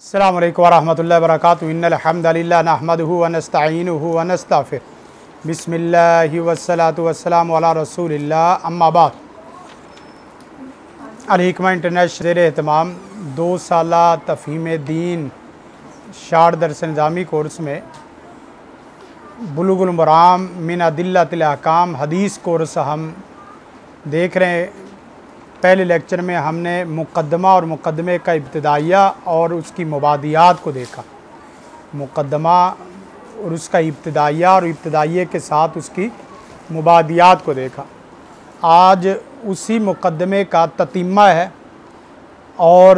السلام علیکم ورحمۃ اللہ وبرکاتہ۔ ان الحمد للہ نحمد ونستعین ونستغفر بسم اللہ والصلاة والسلام علی رسول اللہ۔ اما بعد الحکمہ انٹرنیشنل زیر اہتمام دو سالہ تفہیم دین شارٹ درس نظامی کورس میں بلوغ المرام من عدلت الاحکام حدیث کورس ہم دیکھ رہے ہیں۔ پہلے لیکچر میں ہم نے مقدمہ اور مقدمے کا ابتدائیہ اور اس کی مبادیات کو دیکھا۔ مقدمہ اور اس کا ابتدائیہ اور ابتدائیے کے ساتھ اس کی مبادیات کو دیکھا۔ آج اسی مقدمے کا تتیمہ ہے اور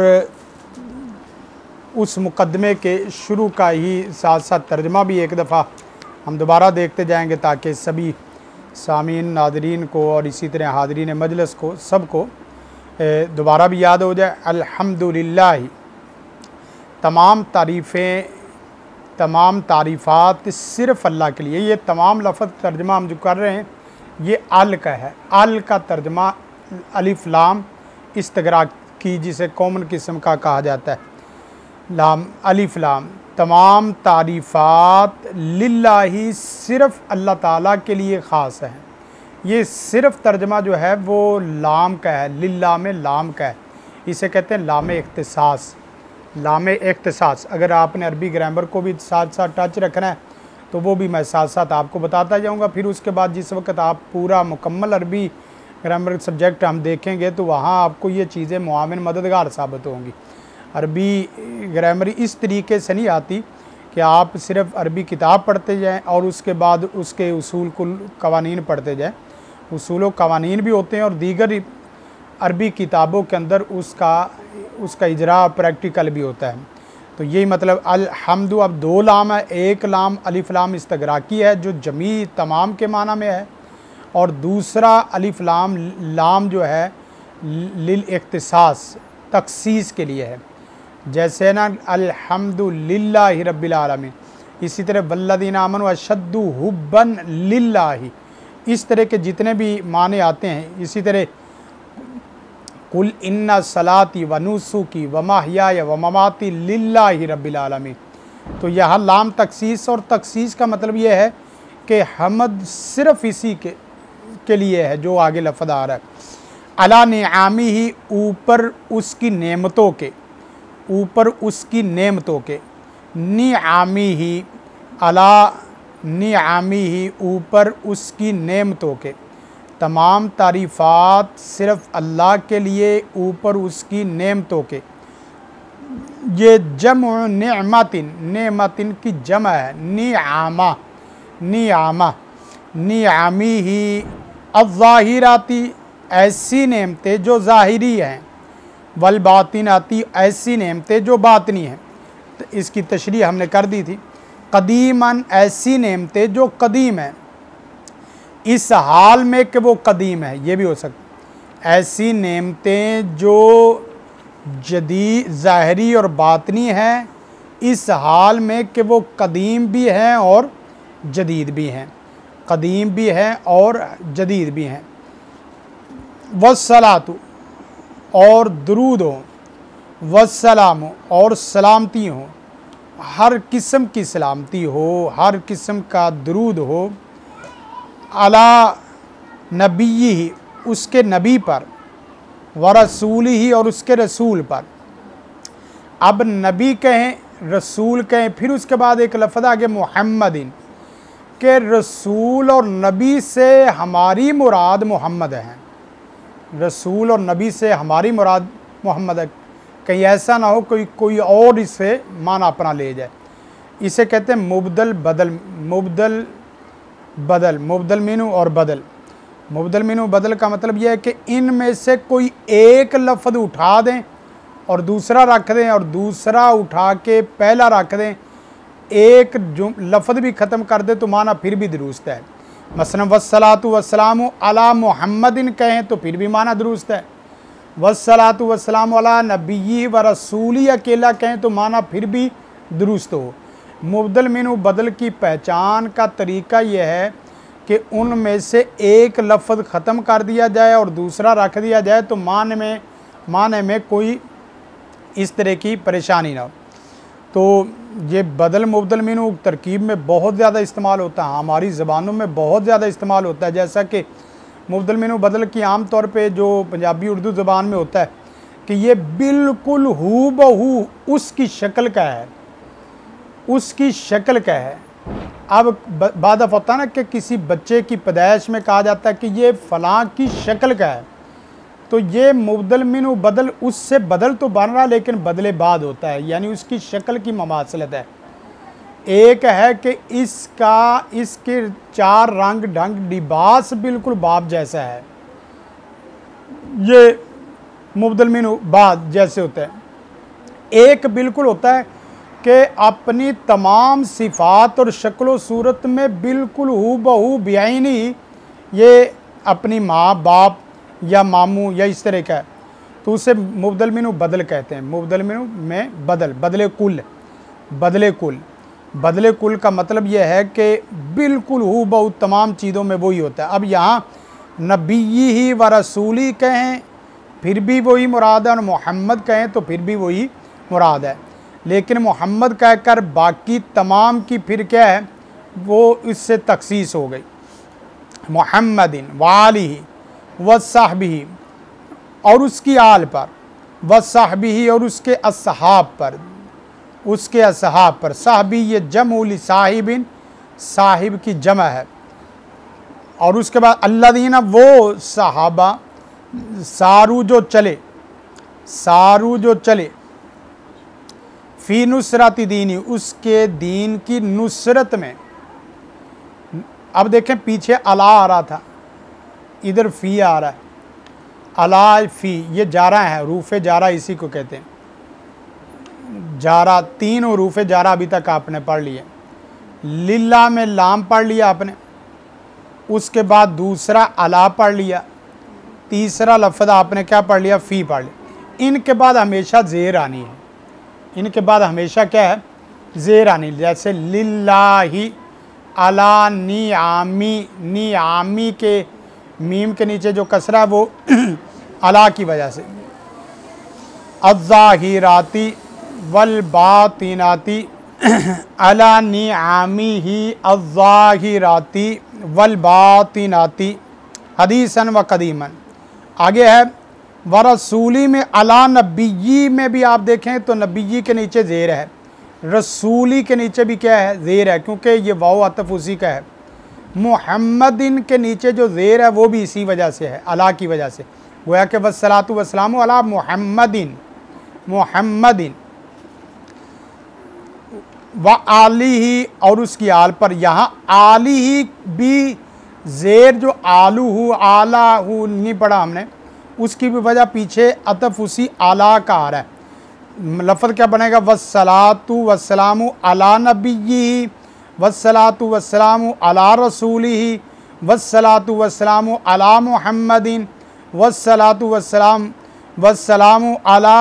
اس مقدمے کے شروع کا ہی ساتھ ساتھ ترجمہ بھی ایک دفعہ ہم دوبارہ دیکھتے جائیں گے تاکہ سبھی سامعین، ناظرین کو اور اسی طرح حاضرین مجلس کو، سب کو دوبارہ بھی یاد ہو جائے، الحمدللہ۔ تمام تعریفیں، تمام تعریفات صرف اللہ کے لیے، یہ تمام لفظ ترجمہ ہم جو کر رہے ہیں، یہ ال کا ہے۔ ال کا ترجمہ الف لام، استغراق کی، جسے کومن قسم کا کہا جاتا ہے۔ لام، الف لام۔ تمام تعریفات للہ ہی صرف اللہ تعالیٰ کے لیے خاص ہیں۔ یہ صرف ترجمہ جو ہے وہ لام کا ہے للہ میں لام کا ہے۔ اسے کہتے ہیں لام اختصاص۔ لام اختصاص۔ اگر آپ نے عربی گرامر کو بھی ساتھ ساتھ ٹچ رکھنا ہے، تو وہ بھی میں ساتھ ساتھ آپ کو بتاتا جاؤں گا۔ پھر اس کے بعد جس وقت آپ پورا مکمل عربی گرامر سبجیکٹ ہم دیکھیں گے، تو وہاں آپ کو یہ چیزیں معاون مددگار ثابت ہوں گی۔ عربی گرامر اس طریقے سے نہیں آتی کہ آپ صرف عربی کتاب پڑھتے جائیں اور اس کے بعد اس کے اصول کل قوانین پڑھتے جائیں۔ اصول و قوانین بھی ہوتے ہیں اور دیگر عربی کتابوں کے اندر اس کا اس کا اجراء پریکٹیکل بھی ہوتا ہے۔ تو یہی مطلب الحمد، اب دو لام ہے ایک لام الف لام استغراقی ہے، جو جمی تمام کے معنی میں ہے۔ اور دوسرا الف لام لام جو ہے لل اختصاص تخصیص کے لیے ہے۔ جیسے نا، الحمد للہ رب العالمین۔ اسی طرح ولدین امن و شد حبن للہ۔ اس طرح کے جتنے بھی معنی آتے ہیں، اسی طرح کل ان صلاتی و نوسو کی و ماہیا و مماتی للہ رب العالمین تو یہاں لام تخصیص اور تخصیص کا مطلب یہ ہے کہ حمد صرف اسی کے کے لیے ہے جو آگے لفظ آ رہا ہے۔ علا نعامی ہی اوپر اس کی نعمتوں کے، اوپر اس کی نعمتوں کے۔ نعامی ہی علا نعامی ہی اوپر اس کی نعمتوں کے۔ تمام تعریفات صرف اللہ کے لیے اوپر اس کی نعمتوں کے۔ یہ جمع نعمتن نعمتن کی جمع ہے۔ نعامہ نعامہ نعامی ہی الظاہراتی ایسی نعمتیں جو ظاہری ہیں، والباطناتی ایسی نعمتیں جو باطنی ہیں۔ اس کی تشریح ہم نے کر دی تھی۔ قدیماً ایسی نعمتیں جو قدیم ہیں۔ اس حال میں کہ وہ قدیم ہے یہ بھی ہو سکتا ایسی نعمتیں جو جدید، ظاہری اور باطنی ہیں، اس حال میں کہ وہ قدیم بھی ہیں اور جدید بھی ہیں۔ قدیم بھی ہیں اور جدید بھی ہیں۔ وسلاۃ اور درود ہوں۔ وسلام اور سلامتی ہوں۔ ہر قسم کی سلامتی ہو، ہر قسم کا درود ہو علا نبی ہی اس کے نبی پر و رسول ہی اور اس کے رسول پر۔ اب نبی کہیں، رسول کہیں، پھر اس کے بعد ایک لفظ آگے محمدین کہ رسول اور نبی سے ہماری مراد محمد ہیں۔ رسول اور نبی سے ہماری مراد محمد ہے۔ کہیں ایسا نہ ہو کوئی کوئی اور اس سے معنی اپنا لے جائے۔ اسے کہتے ہیں مبدل بدل مبدل بدل، مبدل مینو اور بدل۔ مبدل مینو بدل کا مطلب یہ ہے کہ ان میں سے کوئی ایک لفظ اٹھا دیں اور دوسرا رکھ دیں اور دوسرا اٹھا کے پہلا رکھ دیں۔ ایک جو لفظ بھی ختم کر دے تو معنی پھر بھی درست ہے۔ مثلا وسلاۃ وسلام علی محمد کہیں تو پھر بھی معنی درست ہے۔ وسلاۃ وسلام علی نبی و رسولی، اکیلا کہیں تو معنی پھر بھی درست ہو۔ مبدل مینو بدل کی پہچان کا طریقہ یہ ہے کہ ان میں سے ایک لفظ ختم کر دیا جائے اور دوسرا رکھ دیا جائے تو معنی میں معنی میں کوئی اس طرح کی پریشانی نہ ہو۔ تو یہ بدل مبدل مینو ترکیب میں بہت زیادہ استعمال ہوتا ہے، ہماری زبانوں میں بہت زیادہ استعمال ہوتا ہے، جیسا کہ مبدل مینو بدل کی عام طور پہ جو پنجابی اردو زبان میں ہوتا ہے کہ یہ بالکل ہو بہو اس کی شکل کا ہے، اس کی شکل کا ہے۔ اب بعد ہوتا نا کہ کسی بچے کی پیدائش میں کہا جاتا ہے کہ یہ فلاں کی شکل کا ہے۔ تو یہ مبدل منو بدل، اس سے بدل تو بن رہا لیکن بدلے بعد ہوتا ہے یعنی اس کی شکل کی مماثلت ہے۔ ایک ہے کہ اس کا، اس کے چار رنگ ڈھنگ لباس بالکل باپ جیسا ہے۔ یہ مبدل منو بعد جیسے ہوتا ہے ایک بالکل ہوتا ہے کہ اپنی تمام صفات اور شکل و صورت میں بالکل ہو بہو بیائنی یہ اپنی ماں، باپ یا ماموں یا اس طرح کا ہے۔ تو اسے مبدل منو بدل کہتے ہیں۔ مبدل منو میں بدل بدل کل بدل کل۔ بدل کل کا مطلب یہ ہے کہ بالکل ہو بہو تمام چیزوں میں وہی ہوتا ہے۔ اب یہاں نبی ہی و رسولی کہیں، پھر بھی وہی مراد ہے اور محمد کہیں تو پھر بھی وہی مراد ہے۔ لیکن محمد کہہ کر باقی تمام کی پھر کیا ہے؟ وہ اس سے تخصیص ہو گئی۔ محمد والی و صاحبی اور اس کی آل پر۔ و صاحبی اور اس کے اصحاب پر۔ اس کے اصحاب پر۔ صاحبی یہ جمع صاحب صاحب کی جمع ہے۔ اور اس کے بعد اللہ دینہ وہ صحابہ، سارو جو چلے، سارو جو چلے، فی نصرت دینی، اس کے دین کی نصرت میں۔ اب دیکھیں پیچھے علا آ رہا تھا، ادھر فی آ رہا ہے۔ علا فی، یہ جارہ ہے روف جارہ اسی کو کہتے ہیں۔ جارہ، تین روف جارہ ابھی تک آپ نے پڑھ لیے۔ للہ میں لام پڑھ لیا آپ نے، اس کے بعد دوسرا علا پڑھ لیا، تیسرا لفظ آپ نے کیا پڑھ لیا؟ فی پڑھ لیا۔ ان کے بعد ہمیشہ زیر آنی ہے۔ ان کے بعد ہمیشہ کیا ہے؟ زیر آنی جیسے للہ علا نی آمی نی آمی کے میم کے نیچے جو کسرہ وہ علا کی وجہ سے۔ الظاہراتی والباطناتی علا نی آمی ہی الظاہراتی والباطناتی حدیثاً و قدیماً۔ آگے ہے، ورسولی میں علا نبی میں بھی آپ دیکھیں تو نبی کے نیچے زیر ہے۔ رسولی کے نیچے بھی کیا ہے؟ زیر ہے، کیونکہ یہ واؤ عطف اسی کا ہے۔ محمدن کے نیچے جو زیر ہے، وہ بھی اسی وجہ سے ہے علا کی وجہ سے۔ گویا کہ وسلاۃ وسلام علا محمدن محمدن۔ و علی ہی اور اس کی آل پر، یہاں علی ہی بھی زیر جو آلو ہو آلہ ہو، نہیں پڑھا ہم نے۔ اس کی بھی وجہ پیچھے عطف اسی اعلیٰ کا آ رہا ہے۔ لفظ کیا بنے گا؟ وسلاۃ وسلام علا نبی وسلاۃ وسلام علا رسولی وسلاۃ وسلام علا محمدین وسلاۃ وسلام وسلام علا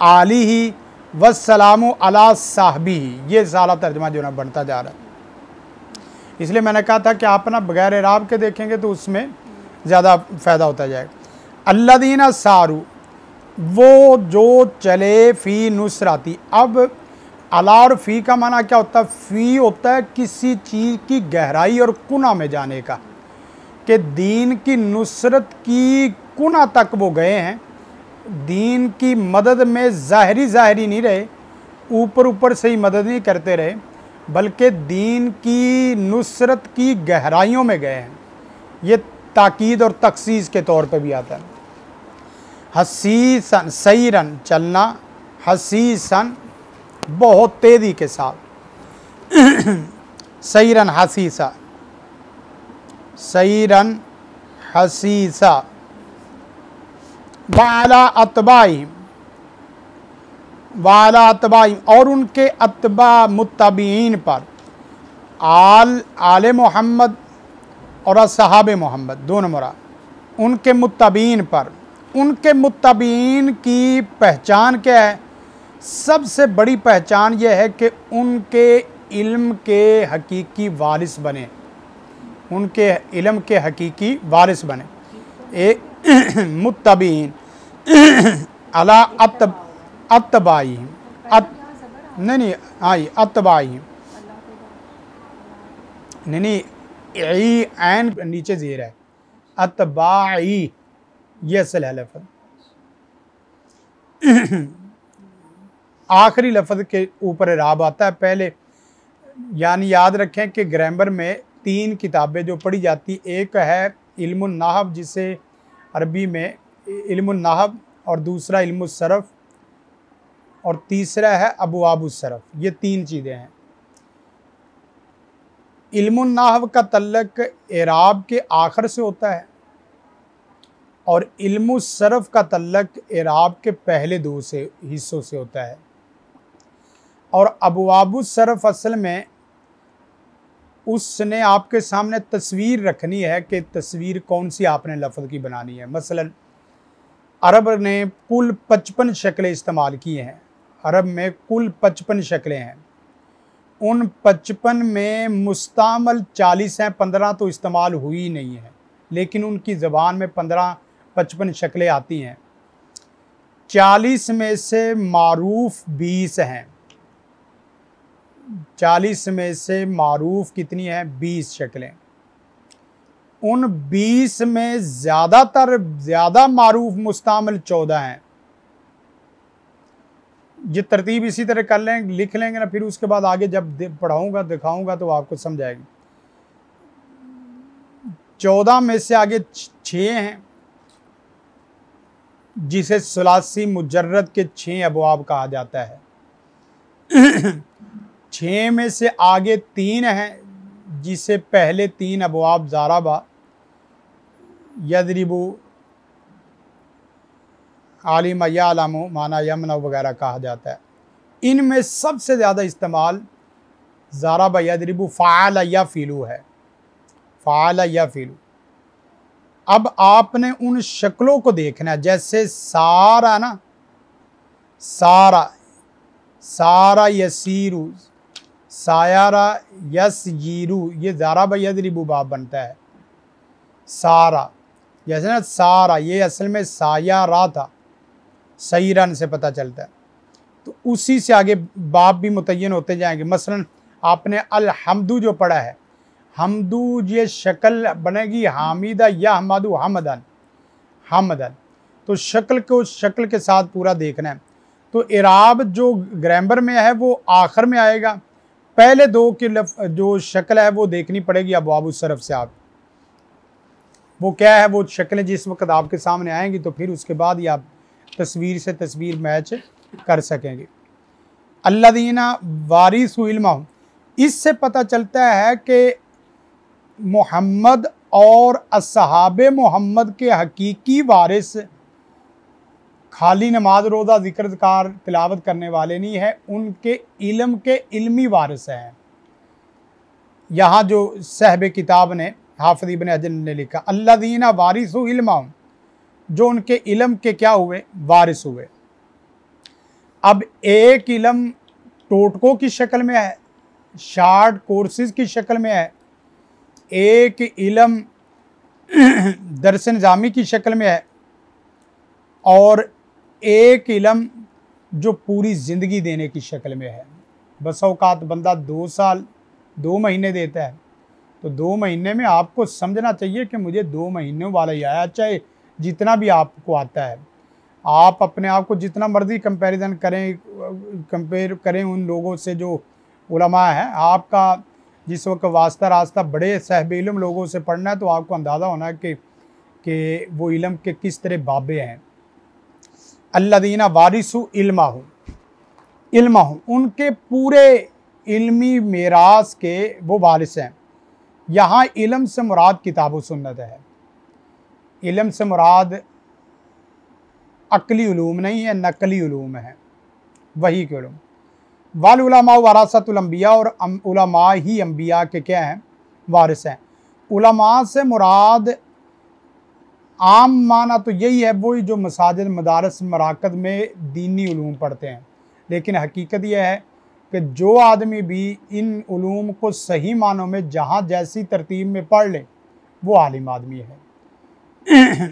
علی وسلام علا صاحبی، یہ سالہ ترجمہ جو نا بنتا جا رہا ہے۔ اس لیے میں نے کہا تھا کہ آپ نا بغیر راب کے دیکھیں گے تو اس میں زیادہ فائدہ ہوتا جائے گا۔ اللہ دینا سارو، وہ جو چلے فی نصراتی اب علا اور فی کا معنی کیا ہوتا ہے؟ فی ہوتا ہے کسی چیز کی گہرائی اور کنہ میں جانے کا، کہ دین کی نصرت کی کنہ تک وہ گئے ہیں۔ دین کی مدد میں ظاہری ظاہری نہیں رہے، اوپر اوپر سے ہی مدد نہیں کرتے رہے، بلکہ دین کی نصرت کی گہرائیوں میں گئے ہیں۔ یہ تاکید اور تخصیص کے طور پہ بھی آتا ہے۔ حسیسن سیرن چلنا حسیسن بہت تیزی کے ساتھ۔ سیرن حسیسا۔ سیرن حسیسا۔ والا اتبائی والا اتبائی اور ان کے اتبا متبعین پر، آل آل محمد اور صحاب محمد دونوں مرا ان کے متبعین پر۔ ان کے متبین کی پہچان کیا ہے؟ سب سے بڑی پہچان یہ ہے کہ ان کے علم کے حقیقی وارث بنے۔ ان کے علم کے حقیقی وارث بنے۔ ایک متبین علا اتبائی نہیں نہیں، آئی اتبائی نہیں نہیں، ای عین نیچے زیر ہے۔ اتباعی، یہ اصل ہے لفظ۔ آخری لفظ کے اوپر راب آتا ہے۔ پہلے یعنی یاد رکھیں کہ گرامر میں تین کتابیں جو پڑھی جاتی، ایک ہے علم النحب جسے عربی میں علم النحب اور دوسرا علم الصرف اور تیسرا ہے ابواب الصرف۔ یہ تین چیزیں ہیں۔ علم النحو کا تعلق اعراب کے آخر سے ہوتا ہے اور علم الصرف کا تعلق اعراب کے پہلے دو سے، حصوں سے ہوتا ہے۔ اور ابواب الصرف اصل میں اس نے آپ کے سامنے تصویر رکھنی ہے کہ تصویر کون سی آپ نے لفظ کی بنانی ہے۔ مثلا، عرب نے کل پچپن شکلیں استعمال کی ہیں۔ عرب میں کل پچپن شکلیں ہیں۔ ان پچپن میں مستعمل چالیس ہیں، پندرہ تو استعمال ہوئی نہیں ہے۔ لیکن ان کی زبان میں پندرہ پچپن شکلیں آتی ہیں۔ چالیس میں سے معروف بیس ہیں۔ چالیس میں سے معروف کتنی ہیں؟ بیس شکلیں۔ ان بیس میں زیادہ تر زیادہ معروف مستعمل چودہ ہیں۔ یہ ترتیب اسی طرح کر لیں، لکھ لیں گے نا، پھر اس کے بعد آگے جب پڑھاؤں گا، دکھاؤں گا تو آپ کو سمجھائے گی۔ چودہ میں سے آگے چھ ہیں۔ جسے سلاسی مجرد کے چھ ابواب کہا جاتا ہے۔ چھ میں سے آگے تین ہیں جسے پہلے تین ابواب زارابا یدربو عالم یا علام مانا یمن وغیرہ کہا جاتا ہے۔ ان میں سب سے زیادہ استعمال زارابا یدربو فعال یا فیلو ہے۔ فعال یا فیلو اب آپ نے ان شکلوں کو دیکھنا ہے، جیسے سارا نا، سارا سارا یسیرو سایارہ یس جیرو یہ زارا یدربو باب بنتا ہے۔ سارا، جیسے نا سارا، یہ اصل میں سایارہ تھا۔ سیرن سے پتہ چلتا ہے۔ تو اسی سے آگے باب بھی متعین ہوتے جائیں گے۔ مثلا آپ نے الحمدو جو پڑھا ہے، حمدو یہ شکل بنے گی حامدہ یا حمدو حمدن۔ حمدن۔ تو شکل کو، شکل کے ساتھ پورا دیکھنا ہے۔ تو عراب جو گرامر میں ہے، وہ آخر میں آئے گا۔ پہلے دو کی جو شکل ہے وہ دیکھنی پڑے گی ابواب الصرف سے آپ۔ وہ کیا ہے؟ وہ شکلیں جس وقت آپ کے سامنے آئیں گی تو پھر اس کے بعد ہی آپ تصویر سے تصویر میچ کر سکیں گے۔ اللہ دینہ وارث علمہ اس سے پتہ چلتا ہے کہ محمد اور اصحاب محمد کے حقیقی وارث خالی نماز روزہ ذکر ذکار تلاوت کرنے والے نہیں ہیں، ان کے علم کے علمی وارث ہیں۔ یہاں جو صحب کتاب نے حافظ ابن اجن نے لکھا اللہ دینہ وارث و علم جو ان کے علم کے کیا ہوئے؟ وارث ہوئے۔ اب ایک علم ٹوٹکوں کی شکل میں ہے، شارٹ کورسز کی شکل میں ہے، ایک علم درس نظامی کی شکل میں ہے، اور ایک علم جو پوری زندگی دینے کی شکل میں ہے۔ بس اوقات بندہ دو سال، دو مہینے دیتا ہے۔ تو دو مہینے میں آپ کو سمجھنا چاہیے کہ مجھے دو مہینوں والا ہی آیا، چاہے جتنا بھی آپ کو آتا ہے۔ آپ اپنے آپ کو جتنا مرضی کمپیریزن کریں، کمپیر کریں ان لوگوں سے جو علماء ہیں۔ آپ کا جس وقت واسطہ راستہ بڑے صحب علم لوگوں سے پڑھنا ہے، تو آپ کو اندازہ ہونا ہے کہ کہ وہ علم کے کس طرح بابے ہیں۔ اللہ دینہ وارث علمہ ہوں علمہ ہوں ان کے پورے علمی میراث کے وہ وارث ہیں۔ یہاں علم سے مراد کتاب و سنت ہے۔ علم سے مراد عقلی علوم نہیں ہے، نقلی علوم ہے۔ وہی کے علوم۔ والعلماء وراثت الانبیاء اور علماء ہی انبیاء کے کیا ہیں؟ وارث ہیں۔ علماء سے مراد عام معنی تو یہی ہے وہی جو مساجد، مدارس، مراکز میں دینی علوم پڑھتے ہیں۔ لیکن حقیقت یہ ہے کہ جو آدمی بھی ان علوم کو صحیح معنوں میں جہاں جیسی ترتیب میں پڑھ لے، وہ عالم آدمی ہے۔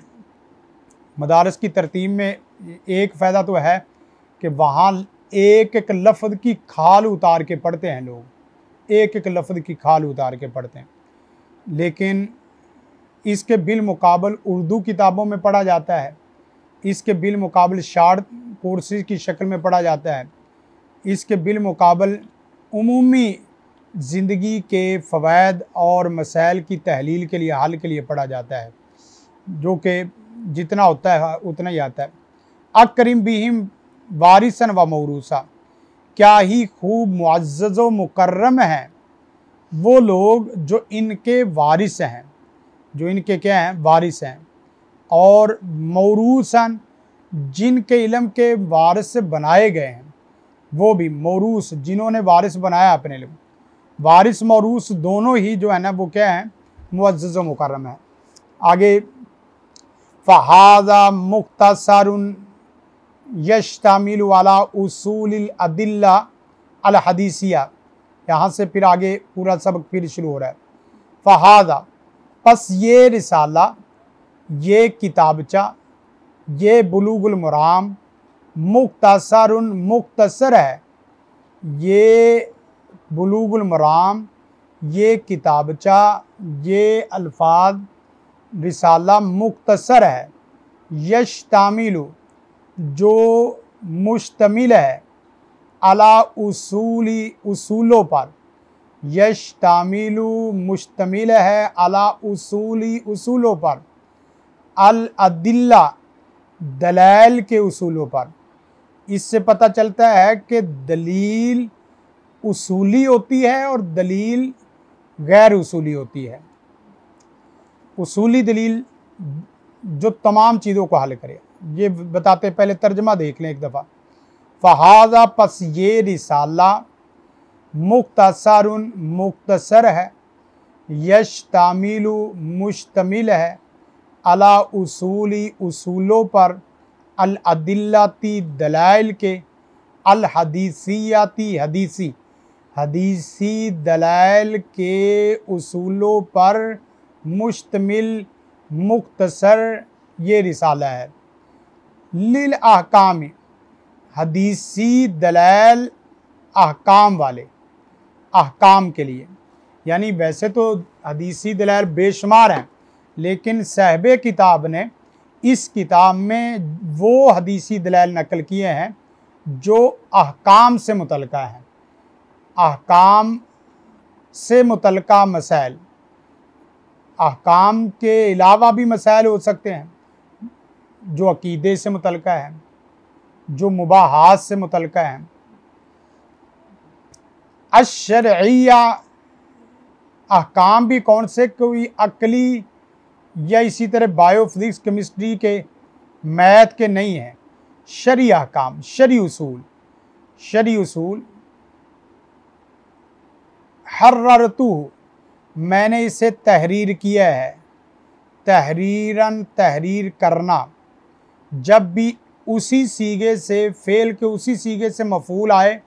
مدارس کی ترتیب میں ایک فائدہ تو ہے کہ وہاں ایک ایک لفظ کی کھال اتار کے پڑھتے ہیں لوگ۔ ایک ایک لفظ کی کھال اتار کے پڑھتے ہیں۔ لیکن اس کے بالمقابل اردو کتابوں میں پڑھا جاتا ہے۔ اس کے بالمقابل شارٹ کورسز کی شکل میں پڑھا جاتا ہے۔ اس کے بالمقابل عمومی زندگی کے فوائد اور مسائل کی تحلیل کے لیے، حل کے لیے پڑھا جاتا ہے، جو کہ جتنا ہوتا ہے اتنا ہی آتا ہے۔ اکرم بہم وارثن و موروثہ کیا ہی خوب معزز و مکرم ہیں وہ لوگ جو ان کے وارث ہیں۔ جو ان کے کیا ہیں، وارث ہیں۔ اور موروثاً جن کے علم کے وارث سے بنائے گئے ہیں، وہ بھی موروث، جنہوں نے وارث بنایا اپنے علم۔ وارث، موروث دونوں ہی جو ہے نا، وہ کیا ہیں، معزز و مکرم ہیں۔ آگے فہذا مختصر یش والا اصول العدلہ الحدیثیہ یہاں سے پھر آگے پورا سبق پھر شروع ہو رہا ہے۔ فہذا پس یہ رسالہ، یہ کتابچہ یہ بلوغ المرام مختصر مختصر ہے۔ یہ بلوغ المرام، یہ کتابچہ یہ الفاظ رسالہ مختصر ہے۔ یش تعمیل جو مشتمل ہے علا اصولی، اصولوں پر۔ یش تعمیل مشتمل ہے علا اصولی اصولوں پر۔ العدلہ دلائل کے اصولوں پر۔ اس سے پتہ چلتا ہے کہ دلیل اصولی ہوتی ہے اور دلیل غیر اصولی ہوتی ہے۔ اصولی دلیل جو تمام چیزوں کو حل کرے۔ یہ بتاتے پہلے ترجمہ دیکھ لیں ایک دفعہ۔ فہذا پس یہ رسالہ مختصر مختصر ہے۔ یش تعمیل مشتمل ہے۔ علا اصولی اصولوں پر العدلاتی دلائل کے الحدیثیاتی حدیثی حدیثی دلائل کے اصولوں پر مشتمل، مختصر یہ رسالہ ہے۔ للاحکام، حدیثی دلائل، احکام والے۔ احکام کے لیے۔ یعنی ویسے تو حدیثی دلائل بے شمار ہیں، لیکن صاحب کتاب نے اس کتاب میں وہ حدیثی دلائل نقل کیے ہیں جو احکام سے متعلقہ ہیں۔ احکام سے متعلقہ مسائل۔ احکام کے علاوہ بھی مسائل ہو سکتے ہیں جو عقیدے سے متعلقہ ہیں، جو مباحات سے متعلقہ ہیں۔ الشرعیہ۔ احکام بھی کون سے؟ کوئی عقلی یا اسی طرح بایو فزکس کیمسٹری کے میتھ کے نہیں ہیں شرعی احکام شرعی اصول۔ شرعی اصول۔ حررتو میں نے اسے تحریر کیا ہے۔ تحریراً تحریر کرنا۔ جب بھی اسی سیگے سے، فعل کے اسی سیگے سے مفعول آئے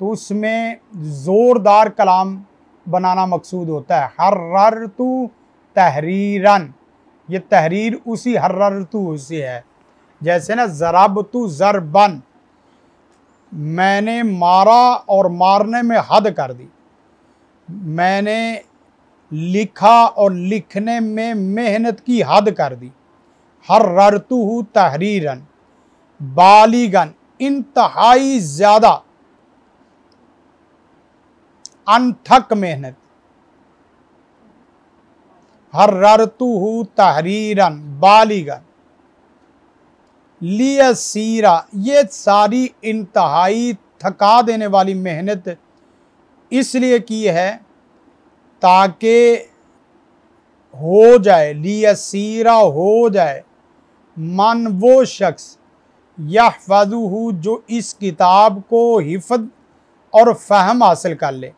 تو اس میں زوردار کلام بنانا مقصود ہوتا ہے۔ حررتو تحریراً یہ تحریر اسی حررتو سے ہے۔ جیسے نا، ضربتو ضربن، میں نے مارا اور مارنے میں حد کر دی۔ میں نے لکھا اور لکھنے میں محنت کی حد کر دی۔ ہر تحریرن بالیگن انتہائی زیادہ انتھک محنت۔ ہر ررتو تحریرن بالیگن لیا سیرا یہ ساری انتہائی تھکا دینے والی محنت اس لیے کی ہے تاکہ ہو جائے لیا سیرا ہو جائے۔ من وہ شخص یا جو اس کتاب کو حفظ اور فہم حاصل کر لے۔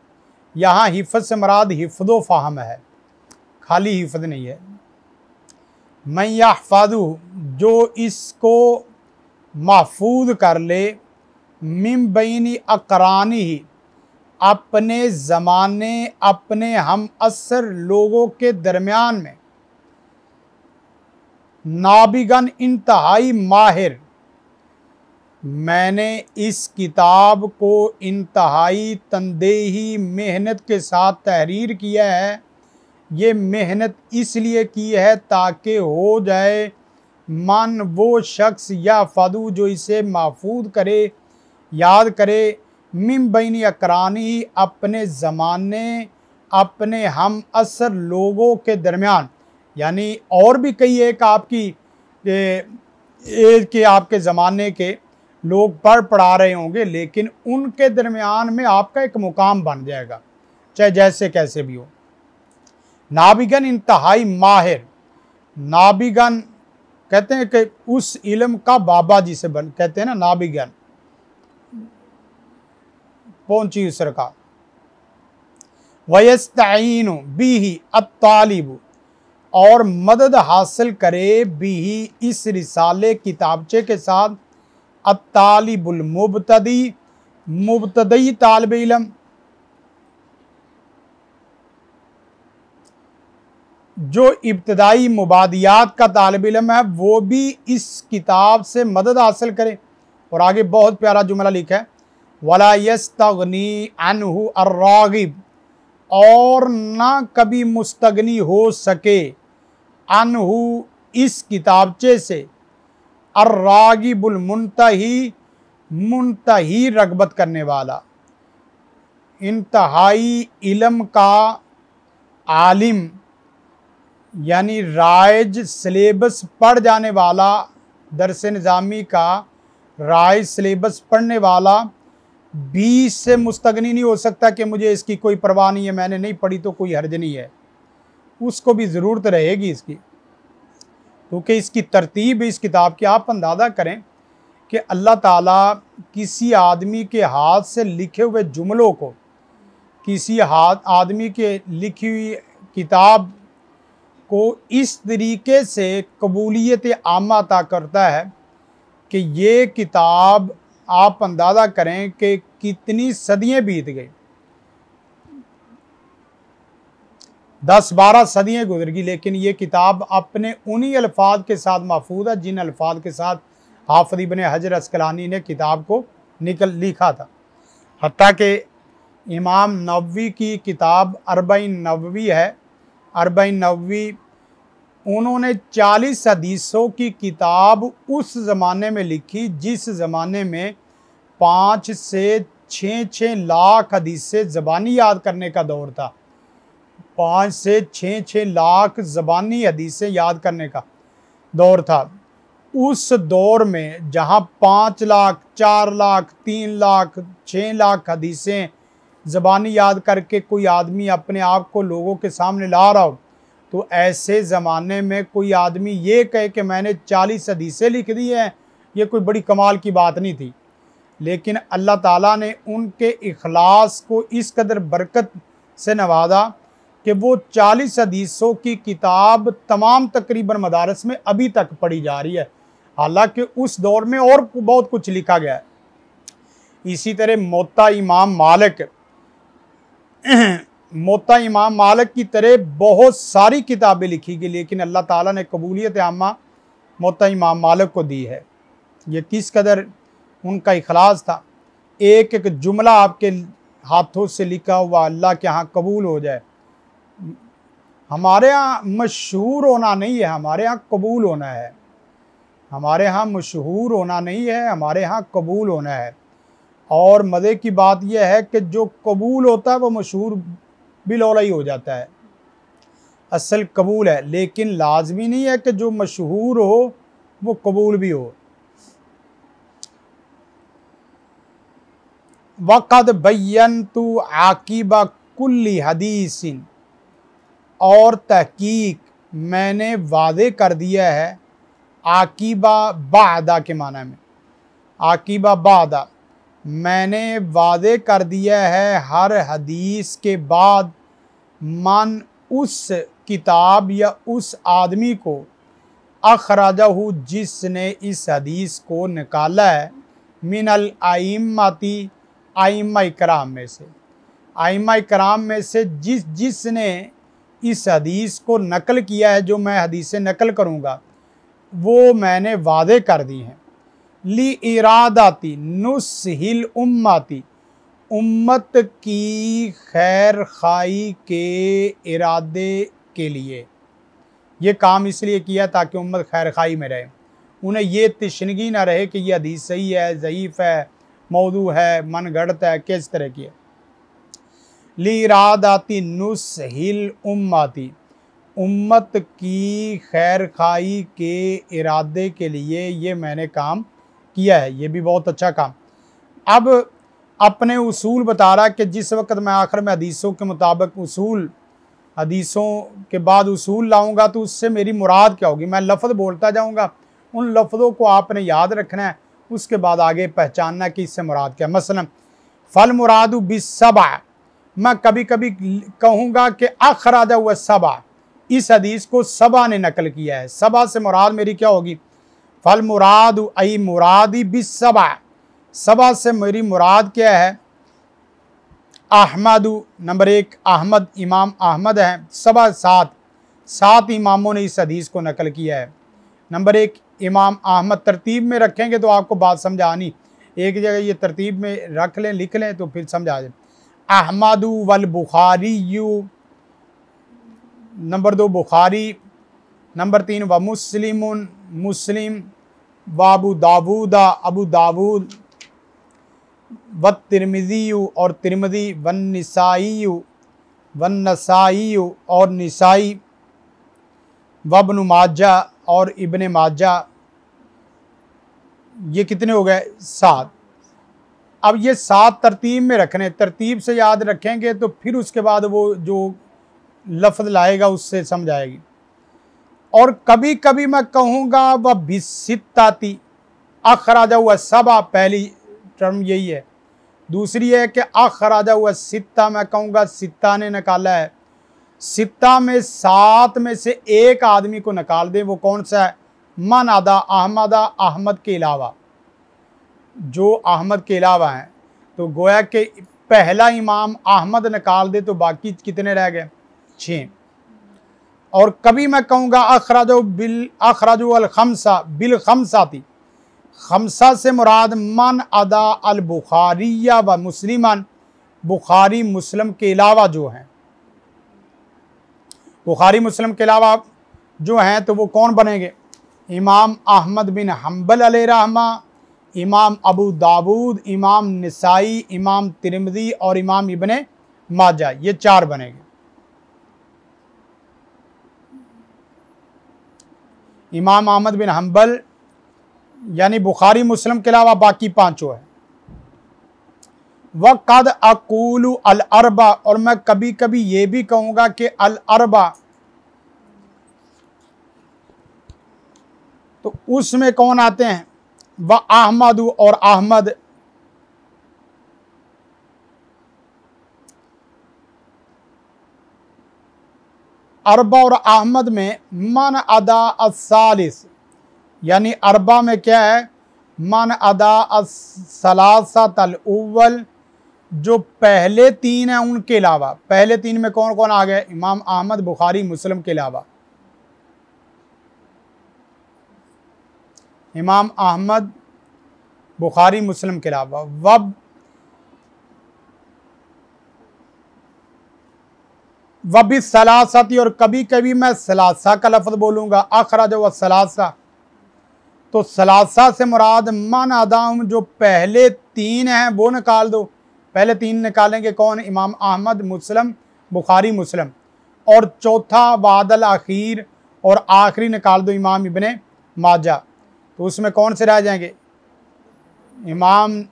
یہاں حفظ سے مراد حفظ و فہم ہے، خالی حفظ نہیں ہے۔ میں یا جو اس کو محفوظ کر لے ممبینی اقرانی ہی اپنے زمانے، اپنے ہم اثر لوگوں کے درمیان میں۔ نابگن انتہائی ماہر میں نے اس کتاب کو انتہائی تندہی محنت کے ساتھ تحریر کیا ہے۔ یہ محنت اس لیے کی ہے تاکہ ہو جائے من وہ شخص یا فدو جو اسے محفوظ کرے، یاد کرے۔ من بین اکرانی اپنے زمانے، اپنے ہم اثر لوگوں کے درمیان۔ یعنی اور بھی کئی ایک آپ کی ایک کے آپ کے زمانے کے۔ لوگ پڑھ پڑھا رہے ہوں گے، لیکن ان کے درمیان میں آپ کا ایک مقام بن جائے گا، چاہے جیسے کیسے بھی ہو۔ نابگن انتہائی ماہر۔ نابگن کہتے ہیں کہ اس علم کا بابا جی سے بن، کہتے ہیں نا نابگن پہنچی اس کا؟ ویستعین بھی الطالب۔ اور مدد حاصل کرے بھی اس رسالے کتابچے کے ساتھ الطالب المبتدی، مبتدی طالب علم، جو ابتدائی مبادیات کا طالب علم ہے، وہ بھی اس کتاب سے مدد حاصل کرے۔ اور آگے بہت پیارا جملہ لکھا ہے، ولا يستغني عنه الراغب، اور نہ کبھی مستغنی ہو سکے انہو اس کتابچے سے۔ الراغب المنتہی، منتہی رغبت کرنے والا۔ انتہائی علم کا عالم یعنی رائج سلیبس پڑھ جانے والا، درس نظامی کا رائج سلیبس پڑھنے والا۔ بیس سے مستغنی نہیں ہو سکتا کہ مجھے اس کی کوئی پرواہ نہیں ہے، میں نے نہیں پڑھی تو کوئی حرج نہیں ہے۔ اس کو بھی ضرورت رہے گی اس کی۔ کیونکہ اس کی ترتیب، اس کتاب کی آپ اندازہ کریں کہ اللہ تعالیٰ کسی آدمی کے ہاتھ سے لکھے ہوئے جملوں کو، کسی ہاتھ، آدمی کے لکھی ہوئی کتاب کو اس طریقے سے قبولیت عامہ عطا کرتا ہے کہ یہ کتاب آپ اندازہ کریں کہ کتنی صدییں بیت گئی دس بارہ صدییں گزر گئی لیکن یہ کتاب اپنے انہی الفاظ کے ساتھ محفوظ ہے جن الفاظ کے ساتھ حافظ ابن حجر اسکلانی نے کتاب کو نکل لکھا تھا۔ حتیٰ کہ امام نووی کی کتاب اربعین نووی ہے۔ اربعین نووی، انہوں نے چالیس حدیثوں کی کتاب اس زمانے میں لکھی جس زمانے میں پانچ سے چھ چھ لاکھ حدیثیں زبانی یاد کرنے کا دور تھا۔ پانچ سے چھ چھ لاکھ زبانی حدیثیں یاد کرنے کا دور تھا۔ اس دور میں جہاں پانچ لاکھ، چار لاکھ، تین لاکھ، چھ لاکھ حدیثیں زبانی یاد کر کے کوئی آدمی اپنے آپ کو لوگوں کے سامنے لا رہا ہو، تو ایسے زمانے میں کوئی آدمی یہ کہے کہ میں نے چالیس حدیثیں لکھ دی ہیں، یہ کوئی بڑی کمال کی بات نہیں تھی۔ لیکن اللہ تعالیٰ نے ان کے اخلاص کو اس قدر برکت سے نوازا کہ وہ چالیس حدیثوں کی کتاب تمام تقریباً مدارس میں ابھی تک پڑھی جا رہی ہے۔ حالانکہ اس دور میں اور بہت کچھ لکھا گیا ہے۔ اسی طرح موتا امام مالک۔ موتا امام مالک کی طرح بہت ساری کتابیں لکھی گئی، لیکن اللہ تعالیٰ نے قبولیت عامہ موتا امام مالک کو دی ہے۔ یہ کس قدر ان کا اخلاص تھا۔ ایک ایک جملہ آپ کے ہاتھوں سے لکھا ہوا اللہ کے ہاں قبول ہو جائے۔ ہمارے ہاں مشہور ہونا نہیں ہے، ہمارے ہاں قبول ہونا ہے۔ ہمارے ہاں مشہور ہونا نہیں ہے، ہمارے ہاں قبول ہونا ہے۔ اور مزے کی بات یہ ہے کہ جو قبول ہوتا ہے، وہ مشہور بلولا ہی ہو جاتا ہے۔ اصل قبول ہے، لیکن لازمی نہیں ہے کہ جو مشہور ہو، وہ قبول بھی ہو۔ وقت بین تو عاقبہ کلی حدیث۔ اور تحقیق میں نے وعدے کر دیا ہے عاقبہ بعدہ کے معنی میں۔ عاقبہ بعدہ، میں نے وعدے کر دیا ہے ہر حدیث کے بعد من اس کتاب یا اس آدمی کو اخراجہ جس نے اس حدیث کو نکالا ہے من الائمتی آئمہ کرام میں سے۔ آئمہ کرام میں سے جس جس نے اس حدیث کو نقل کیا ہے جو میں حدیث نقل کروں گا، وہ میں نے وعدے کر دی ہیں۔ لی اراداتی نسہل اماتی امت کی خیر خائی کے ارادے کے لیے۔ یہ کام اس لیے کیا تاکہ امت خیر خائی میں رہے۔ انہیں یہ تشنگی نہ رہے کہ یہ حدیث صحیح ہے، ضعیف ہے، موضوع ہے، من گڑت ہے، کس طرح کی ہے۔ لی اراداتی نسہل اماتی امت کی خیر خائی کے ارادے کے لیے یہ میں نے کام کیا ہے، یہ بھی بہت اچھا کام۔ اب اپنے اصول بتا رہا کہ جس وقت میں آخر میں حدیثوں کے مطابق اصول، حدیثوں کے بعد اصول لاؤں گا تو اس سے میری مراد کیا ہوگی؟ میں لفظ بولتا جاؤں گا۔ ان لفظوں کو آپ نے یاد رکھنا ہے، اس کے بعد آگے پہچاننا کہ اس سے مراد کیا مثلا فل مراد بسبع میں کبھی کبھی کہوں گا کہ اخراجہ ہوا سبا اس حدیث کو سبا نے نقل کیا ہے۔ سبا سے مراد میری کیا ہوگی؟ فل مراد ای مرادی بسبع سبا سے میری مراد کیا ہے؟ احمد، نمبر ایک، احمد، امام احمد ہیں۔ سبا سات۔ سات اماموں نے اس حدیث کو نقل کیا ہے۔ نمبر ایک، امام احمد ترتیب میں رکھیں گے تو آپ کو بات سمجھ آنی ایک جگہ یہ ترتیب میں رکھ لیں، لکھ لیں تو پھر سمجھ آ جائے۔ احمد والبخاری. نمبر دو بخاری. نمبر تین و مسلم مسلم و ابو داودا ابو داود و ترمزی اور ترمزی ون نسائی ون نسائی اور نسائی وبن ماجہ اور ابن ماجہ. یہ کتنے ہو گئے؟ سات. اب یہ سات ترتیب میں رکھنے، ترتیب سے یاد رکھیں گے تو پھر اس کے بعد وہ جو لفظ لائے گا اس سے سمجھ آئے گی۔ اور کبھی کبھی میں کہوں گا وہ بستاتی اخراجہ ہوا سبا پہلی ٹرم یہی ہے۔ دوسری ہے کہ اخراجہ ہوا ستہ میں کہوں گا ستہ نے نکالا ہے۔ ستہ میں سات میں سے ایک آدمی کو نکال دیں، وہ کون سا ہے؟ من ادا احمدہ احمد کے علاوہ۔ جو احمد کے علاوہ ہیں۔ تو گویا کہ پہلا امام احمد نکال دے تو باقی کتنے رہ گئے؟ چھ۔ اور کبھی میں کہوں گا اخراج بل اخراج الخمسہ، بالخمسہ تھی۔ خمسہ سے مراد من ادا البخاریہ و مسلمان بخاری مسلم کے علاوہ جو ہیں۔ بخاری مسلم کے علاوہ جو ہیں تو وہ کون بنیں گے؟ امام احمد بن حنبل علیہ رحمہ امام ابو داود، امام نسائی، امام ترمدی اور امام ابن ماجہ، یہ چار بنے گے امام احمد بن حنبل یعنی بخاری مسلم کے علاوہ باقی پانچوں ہیں۔ وقد اقول الربا اور میں کبھی کبھی یہ بھی کہوں گا کہ الربا تو اس میں کون آتے ہیں؟ وہ احمد اور احمد اربا اور احمد میں من ادا الثالث یعنی اربا میں کیا ہے؟ من ادا الثلاثت الاول، جو پہلے تین ہیں ان کے علاوہ۔ پہلے تین میں کون کون آ گئے؟ امام احمد، بخاری، مسلم کے علاوہ۔ امام احمد بخاری مسلم کے علاوہ، وب وب سلاستی اور کبھی کبھی میں سلاسہ کا لفظ بولوں گا اخراج و سلاسہ تو سلاسہ سے مراد من ادام جو پہلے تین ہیں، وہ نکال دو۔ پہلے تین نکالیں گے کون؟ امام احمد مسلم، بخاری مسلم۔ اور چوتھا وعد الاخیر، اور آخری نکال دو امام ابن ماجہ۔ تو اس میں کون سے رہ جائیں گے؟ امام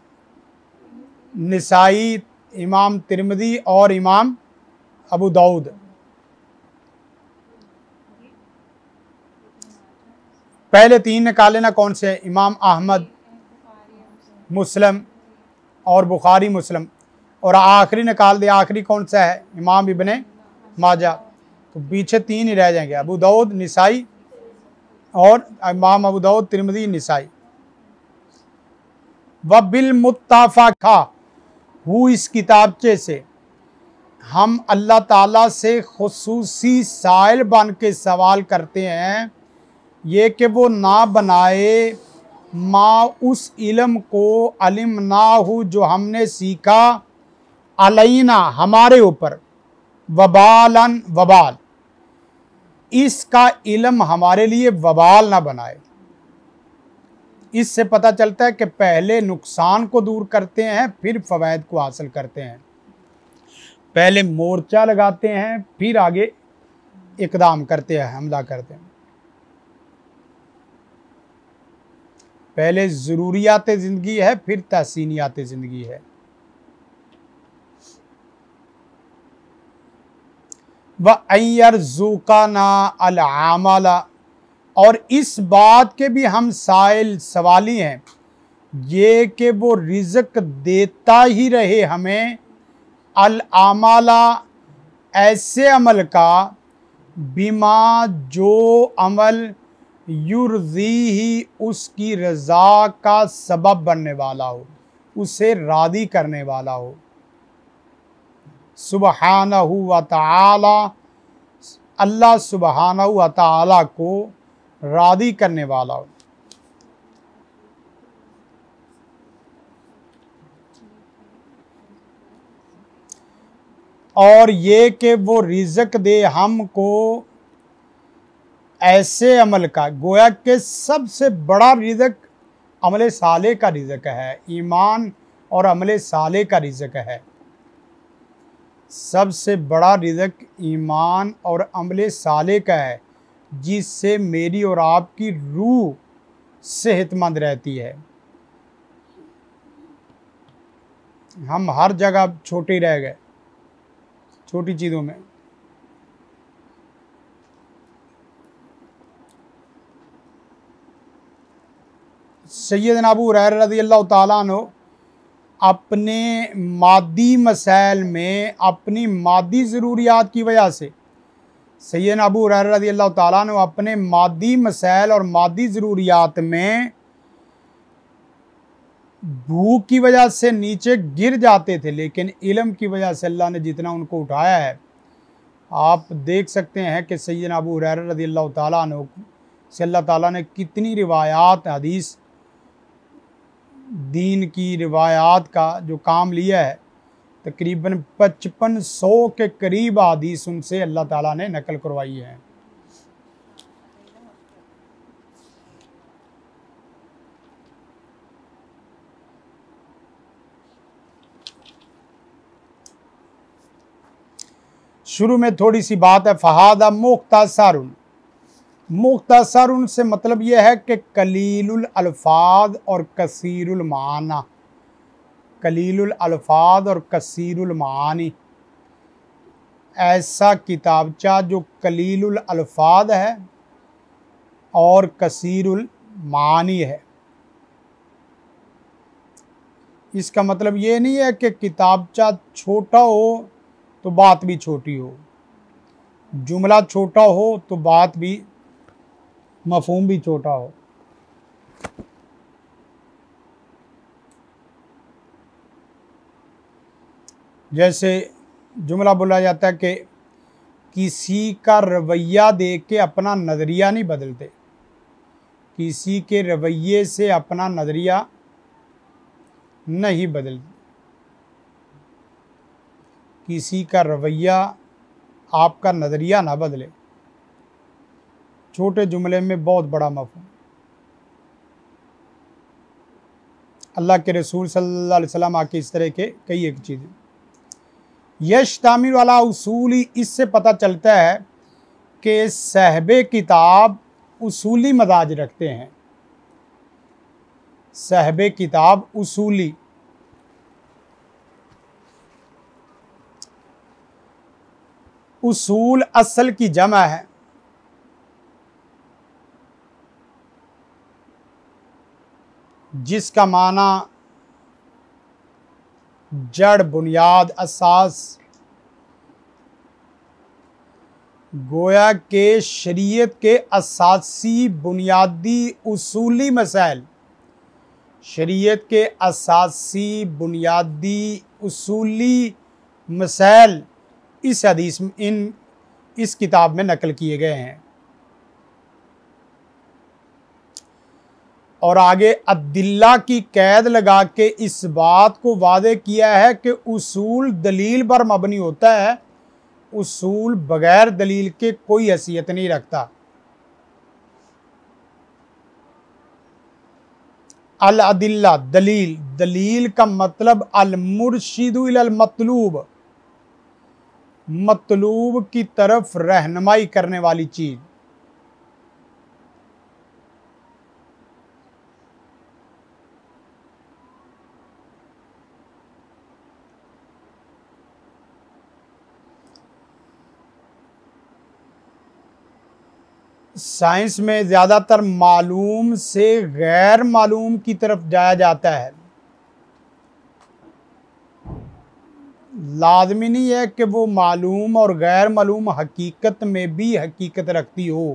نسائی، امام ترمدی اور امام ابو دعود پہلے تین نکالے نا کون سے امام احمد، مسلم اور بخاری مسلم۔ اور آخری نکال دے، آخری کون سا ہے؟ امام ابن ماجہ۔ تو پیچھے تین ہی رہ جائیں گے، ابو دعود نسائی اور امام ابو ترمدی نسائی۔ و بالمتفقہ ہو اس کتابچے سے۔ ہم اللہ تعالیٰ سے خصوصی سائل بن کے سوال کرتے ہیں، یہ کہ وہ نہ بنائے ما اس علم کو علم نہ ہو جو ہم نے سیکھا علینا، ہمارے اوپر۔ وبالن، وبال۔ اس کا علم ہمارے لیے وبال نہ بنائے۔ اس سے پتہ چلتا ہے کہ پہلے نقصان کو دور کرتے ہیں، پھر فوائد کو حاصل کرتے ہیں۔ پہلے مورچہ لگاتے ہیں، پھر آگے اقدام کرتے ہیں، حملہ کرتے ہیں۔ پہلے ضروریات زندگی ہے، پھر تحسینیات زندگی ہے۔ وہ ایئر زوکا نا اور اس بات کے بھی ہم سائل سوالی ہیں۔ یہ کہ وہ رزق دیتا ہی رہے ہمیں۔ العمالہ ایسے عمل کا بیما جو عمل یرضی ہی اس کی رضا کا سبب بننے والا ہو، اسے رادی کرنے والا ہو۔ سبحانہ و تعالی، اللہ سبحانہ و تعالی کو رادی کرنے والا۔ ہو اور یہ کہ وہ رزق دے ہم کو ایسے عمل کا، گویا کہ سب سے بڑا رزق عمل صالح کا رزق ہے، ایمان اور عمل صالح کا رزق ہے۔ سب سے بڑا رزق ایمان اور عمل صالح کا ہے، جس سے میری اور آپ کی روح صحت مند رہتی ہے۔ ہم ہر جگہ چھوٹے رہ گئے، چھوٹی چیزوں میں۔ سید ابو رضی اللہ تعالیٰ عنہ اپنے مادی مسائل میں اپنی مادی ضروریات کی وجہ سے سید ابو رضی اللہ تعالیٰ عنہ اپنے مادی مسائل اور مادی ضروریات میں بھوک کی وجہ سے نیچے گر جاتے تھے، لیکن علم کی وجہ سے اللہ نے جتنا ان کو اٹھایا ہے، آپ دیکھ سکتے ہیں کہ سید ابو حریر رضی اللہ تعالیٰ عنہ سے اللہ تعالیٰ نے کتنی روایات، حدیث دین کی روایات کا جو کام لیا ہے، تقریباً پچپن سو کے قریب حدیث ان سے اللہ تعالیٰ نے نقل کروائی ہے۔ شروع میں تھوڑی سی بات ہے، فہادہ مختصر مختصر ان سے مطلب یہ ہے کہ کلیل الالفاظ اور کثیر المعانی کلیل الالفاظ اور کثیر المعانی ایسا کتابچہ جو کلیل الالفاظ ہے اور کثیر المعانی ہے۔ اس کا مطلب یہ نہیں ہے کہ کتابچہ چھوٹا ہو تو بات بھی چھوٹی ہو۔ جملہ چھوٹا ہو تو بات بھی مفہوم بھی چھوٹا ہو۔ جیسے جملہ بولا جاتا ہے کہ کسی کا رویہ دیکھ کے اپنا نظریہ نہیں بدلتے۔ کسی کے رویے سے اپنا نظریہ نہیں بدلتے۔ کسی کا رویہ آپ کا نظریہ نہ بدلے۔ چھوٹے جملے میں بہت بڑا مفہوم۔ اللہ کے رسول صلی اللہ علیہ وسلم آ کے اس طرح کے کئی ایک چیزیں۔ یش تعمیر والا اصولی، اس سے پتہ چلتا ہے کہ صحب کتاب اصولی مزاج رکھتے ہیں۔ صحب کتاب اصولی۔ اصول اصل کی جمع ہے۔ جس کا معنی جڑ، بنیاد، اساس، گویا کے شریعت کے اساسی بنیادی اصولی مسائل۔ شریعت کے اساسی بنیادی اصولی مسائل اس حدیث، ان، اس کتاب میں نقل کیے گئے ہیں۔ اور آگے عدلہ کی قید لگا کے اس بات کو واضح کیا ہے کہ اصول دلیل پر مبنی ہوتا ہے، اصول بغیر دلیل کے کوئی حیثیت نہیں رکھتا۔ العدلہ، دلیل دلیل کا مطلب المرشد المطلوب۔ مطلوب کی طرف رہنمائی کرنے والی چیز۔ سائنس میں زیادہ تر معلوم سے غیر معلوم کی طرف جایا جاتا ہے۔ لازمی نہیں ہے کہ وہ معلوم اور غیر معلوم حقیقت میں بھی حقیقت رکھتی ہو۔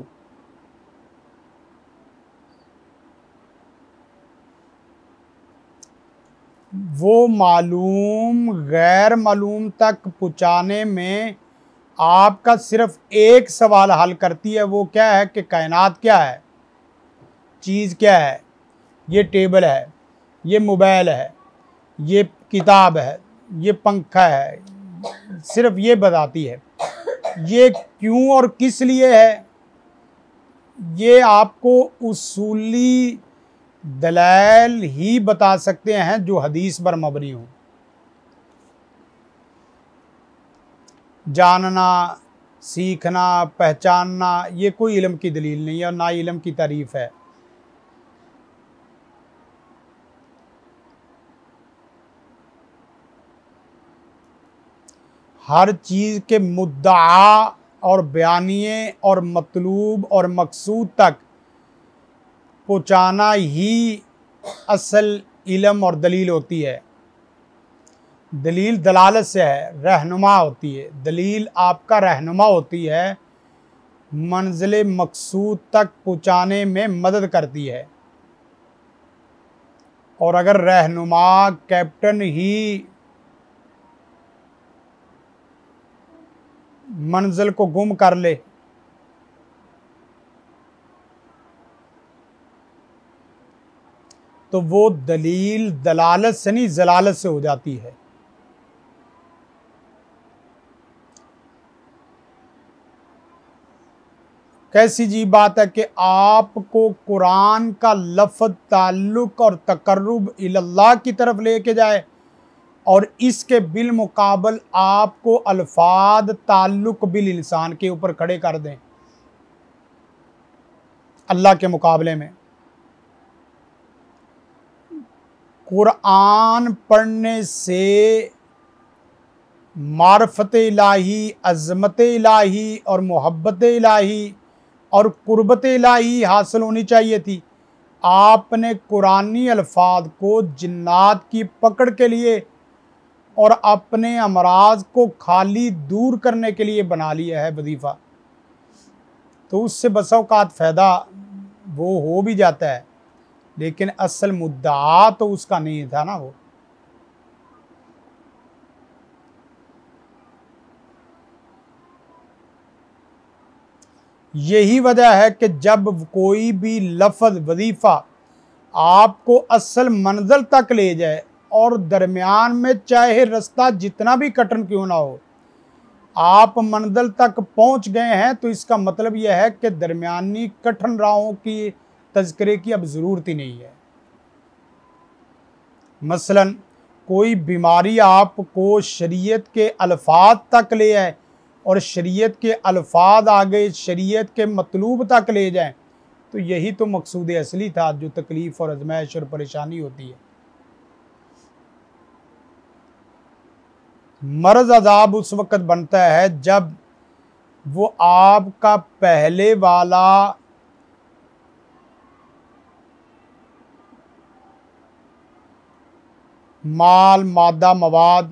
وہ معلوم غیر معلوم تک پہنچانے میں آپ کا صرف ایک سوال حل کرتی ہے، وہ کیا ہے کہ کائنات کیا ہے؟ چیز کیا ہے؟ یہ ٹیبل ہے، یہ موبائل ہے، یہ کتاب ہے، یہ پنکھا ہے، صرف یہ بتاتی ہے۔ یہ کیوں اور کس لیے ہے؟ یہ آپ کو اصولی دلائل ہی بتا سکتے ہیں جو حدیث پر مبنی ہوں۔ جاننا، سیکھنا، پہچاننا، یہ کوئی علم کی دلیل نہیں ہے اور نہ علم کی تعریف ہے۔ ہر چیز کے مدعا اور بیانیے اور مطلوب اور مقصود تک پہنچانا ہی اصل علم اور دلیل ہوتی ہے۔ دلیل دلالت سے ہے، رہنما ہوتی ہے۔ دلیل آپ کا رہنما ہوتی ہے، منزل مقصود تک پہنچانے میں مدد کرتی ہے۔ اور اگر رہنما کیپٹن ہی منزل کو گم کر لے، تو وہ دلیل دلالت سے نہیں، زلالت سے ہو جاتی ہے۔ کیسی جی بات ہے کہ آپ کو قرآن کا لفظ تعلق اور تقرب اللہ کی طرف لے کے جائے اور اس کے بالمقابل آپ کو الفاظ تعلق بال انسان کے اوپر کھڑے کر دیں اللہ کے مقابلے میں۔ قرآن پڑھنے سے معرفت الہی، عظمت الہی اور محبت الہی اور قربت الہی حاصل ہونی چاہیے تھی۔ آپ نے قرآنی الفاظ کو جنات کی پکڑ کے لیے اور اپنے امراض کو خالی دور کرنے کے لیے بنا لیا ہے وظیفہ۔ تو اس سے بس اوقات فائدہ وہ ہو بھی جاتا ہے، لیکن اصل مدعا تو اس کا نہیں تھا نا وہ۔ یہی وجہ ہے کہ جب کوئی بھی لفظ وظیفہ آپ کو اصل منزل تک لے جائے اور درمیان میں چاہے رستہ جتنا بھی کٹن کیوں نہ ہو، آپ منزل تک پہنچ گئے ہیں، تو اس کا مطلب یہ ہے کہ درمیانی کٹھن راہوں کی تذکرے کی اب ضرورت ہی نہیں ہے۔ مثلا کوئی بیماری آپ کو شریعت کے الفاظ تک لے آئے اور شریعت کے الفاظ آگے شریعت کے مطلوب تک لے جائیں، تو یہی تو مقصود اصلی تھا جو تکلیف اور ازمائش اور پریشانی ہوتی ہے۔ مرض عذاب اس وقت بنتا ہے جب وہ آپ کا پہلے والا مال، مادہ، مواد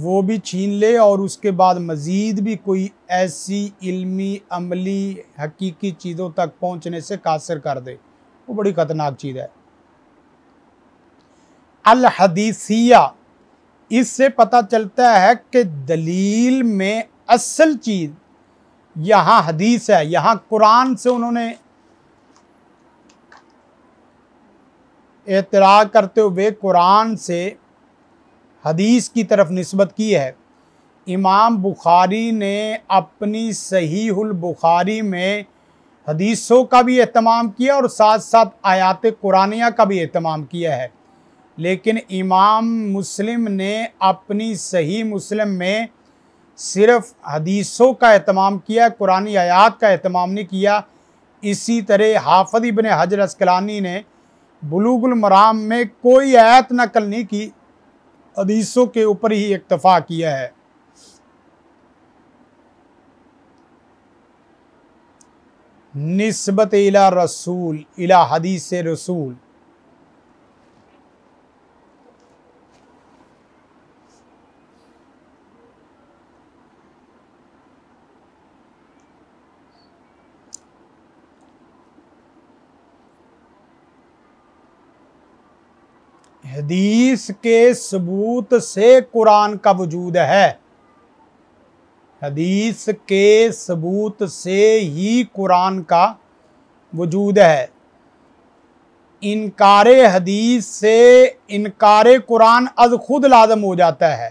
وہ بھی چھین لے اور اس کے بعد مزید بھی کوئی ایسی علمی، عملی، حقیقی چیزوں تک پہنچنے سے قاصر کر دے۔ وہ بڑی خطرناک چیز ہے۔ الحدیثیہ، اس سے پتہ چلتا ہے کہ دلیل میں اصل چیز یہاں حدیث ہے، یہاں قرآن سے انہوں نے اعتراض کرتے ہوئے قرآن سے حدیث کی طرف نسبت کی ہے۔ امام بخاری نے اپنی صحیح البخاری میں حدیثوں کا بھی اہتمام کیا اور ساتھ ساتھ آیات قرآنیہ کا بھی اہتمام کیا ہے۔ لیکن امام مسلم نے اپنی صحیح مسلم میں صرف حدیثوں کا اہتمام کیا قرآن آیات کا اہتمام نہیں کیا۔ اسی طرح حافظ ابن حجر اسکلانی نے بلوغ المرام میں کوئی آیت نقل نہیں کی۔ حدیثوں کے اوپر ہی اکتفا کیا ہے۔ نسبت الى رسول الى حدیث رسول۔ حدیث کے ثبوت سے قرآن کا وجود ہے۔ حدیث کے ثبوت سے ہی قرآن کا وجود ہے۔ انکار حدیث سے انکار قرآن از خود لازم ہو جاتا ہے۔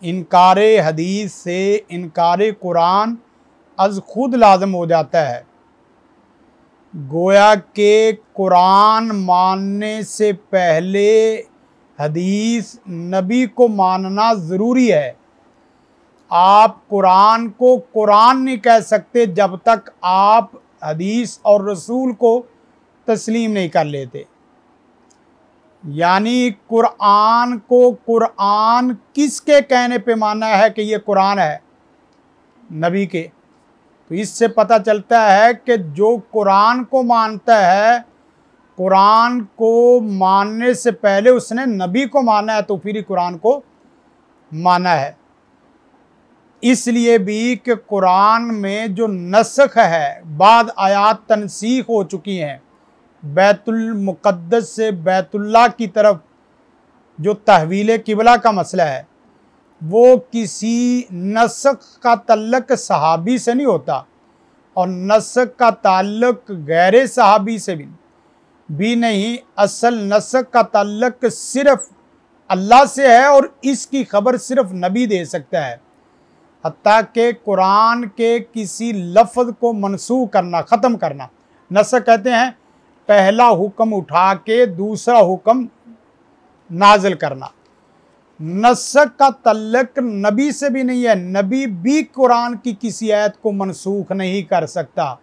انکار حدیث سے انکار قرآن از خود لازم ہو جاتا ہے۔ گویا کہ قرآن ماننے سے پہلے حدیث نبی کو ماننا ضروری ہے۔ آپ قرآن کو قرآن نہیں کہہ سکتے جب تک آپ حدیث اور رسول کو تسلیم نہیں کر لیتے۔ یعنی قرآن کو قرآن کس کے کہنے پہ ماننا ہے کہ یہ قرآن ہے؟ نبی کے۔ تو اس سے پتہ چلتا ہے کہ جو قرآن کو مانتا ہے، قرآن کو ماننے سے پہلے اس نے نبی کو مانا ہے تو پھر ہی قرآن کو مانا ہے۔ اس لیے بھی کہ قرآن میں جو نسخ ہے، بعد آیات تنسیخ ہو چکی ہیں۔ بیت المقدس سے بیت اللہ کی طرف جو تحویل قبلہ کا مسئلہ ہے۔ وہ کسی نسخ کا تعلق صحابی سے نہیں ہوتا اور نسخ کا تعلق غیر صحابی سے بھی بھی نہیں، اصل نسخ کا تعلق صرف اللہ سے ہے اور اس کی خبر صرف نبی دے سکتا ہے۔ حتیٰ کہ قرآن کے کسی لفظ کو منسوخ کرنا، ختم کرنا۔ نسخ کہتے ہیں، پہلا حکم اٹھا کے دوسرا حکم نازل کرنا۔ نسک کا تعلق نبی سے بھی نہیں ہے۔ نبی بھی قرآن کی کسی آیت کو منسوخ نہیں کر سکتا۔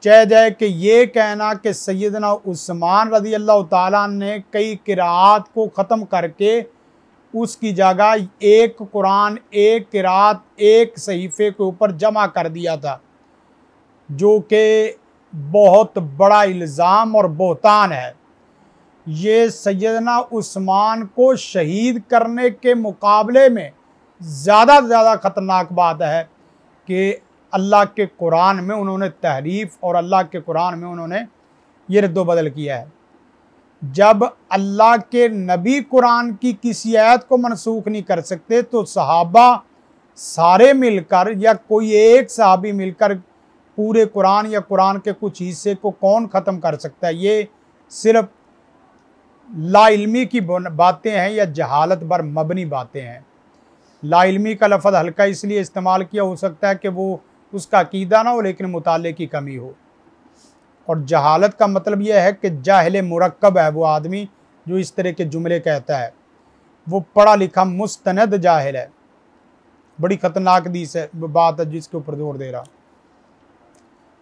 چہ جائے کہ یہ کہنا کہ سیدنا عثمان رضی اللہ تعالیٰ نے کئی قرآت کو ختم کر کے اس کی جگہ ایک قرآن، ایک قرآت، ایک صحیفے کے اوپر جمع کر دیا تھا۔ جو کہ بہت بڑا الزام اور بہتان ہے۔ یہ سیدنا عثمان کو شہید کرنے کے مقابلے میں زیادہ زیادہ خطرناک بات ہے کہ اللہ کے قرآن میں انہوں نے تحریف اور اللہ کے قرآن میں انہوں نے یہ رد و بدل کیا ہے۔ جب اللہ کے نبی قرآن کی کسی آیت کو منسوخ نہیں کر سکتے تو صحابہ سارے مل کر یا کوئی ایک صحابی مل کر پورے قرآن یا قرآن کے کچھ حصے کو کون ختم کر سکتا ہے؟ یہ صرف لا علمی کی باتیں ہیں یا جہالت بر مبنی باتیں ہیں۔ لا علمی کا لفظ ہلکا اس لیے استعمال کیا ہو سکتا ہے کہ وہ اس کا عقیدہ نہ ہو لیکن مطالعے کی کمی ہو۔ اور جہالت کا مطلب یہ ہے کہ جاہل مرکب ہے وہ آدمی جو اس طرح کے جملے کہتا ہے۔ وہ پڑھا لکھا مستند جاہل ہے۔ بڑی خطرناک دیس ہے بات ہے جس کے اوپر زور دے رہا۔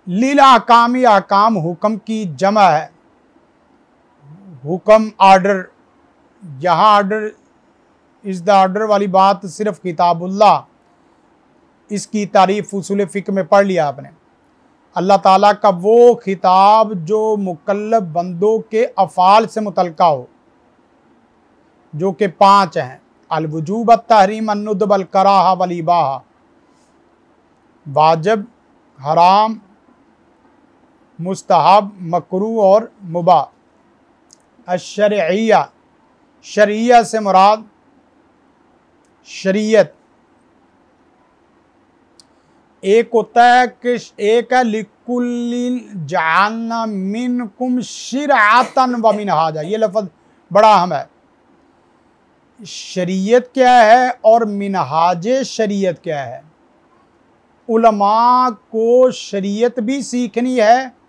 لیلا احکامی احکام حکم کی جمع ہے۔ حکم آرڈر، یہاں آرڈر، اس دا آرڈر والی بات صرف کتاب اللہ، اس کی تعریف اصول فکر میں پڑھ لیا آپ نے۔ اللہ تعالیٰ کا وہ خطاب جو مکلب بندوں کے افعال سے متعلقہ ہو، جو کہ پانچ ہیں۔ الوجوب التحریم الندب الکراہ والباہ واجب، حرام، مستحب مکرو اور مباح۔ الشرعیہ، شریعہ سے مراد شریعت۔ ایک ہوتا ہے کہ ایک ہے، لکل جعلنا منکم شرعتن و منہاجا یہ لفظ بڑا اہم ہے۔ شریعت کیا ہے اور منہاج شریعت کیا ہے؟ علماء کو شریعت بھی سیکھنی ہے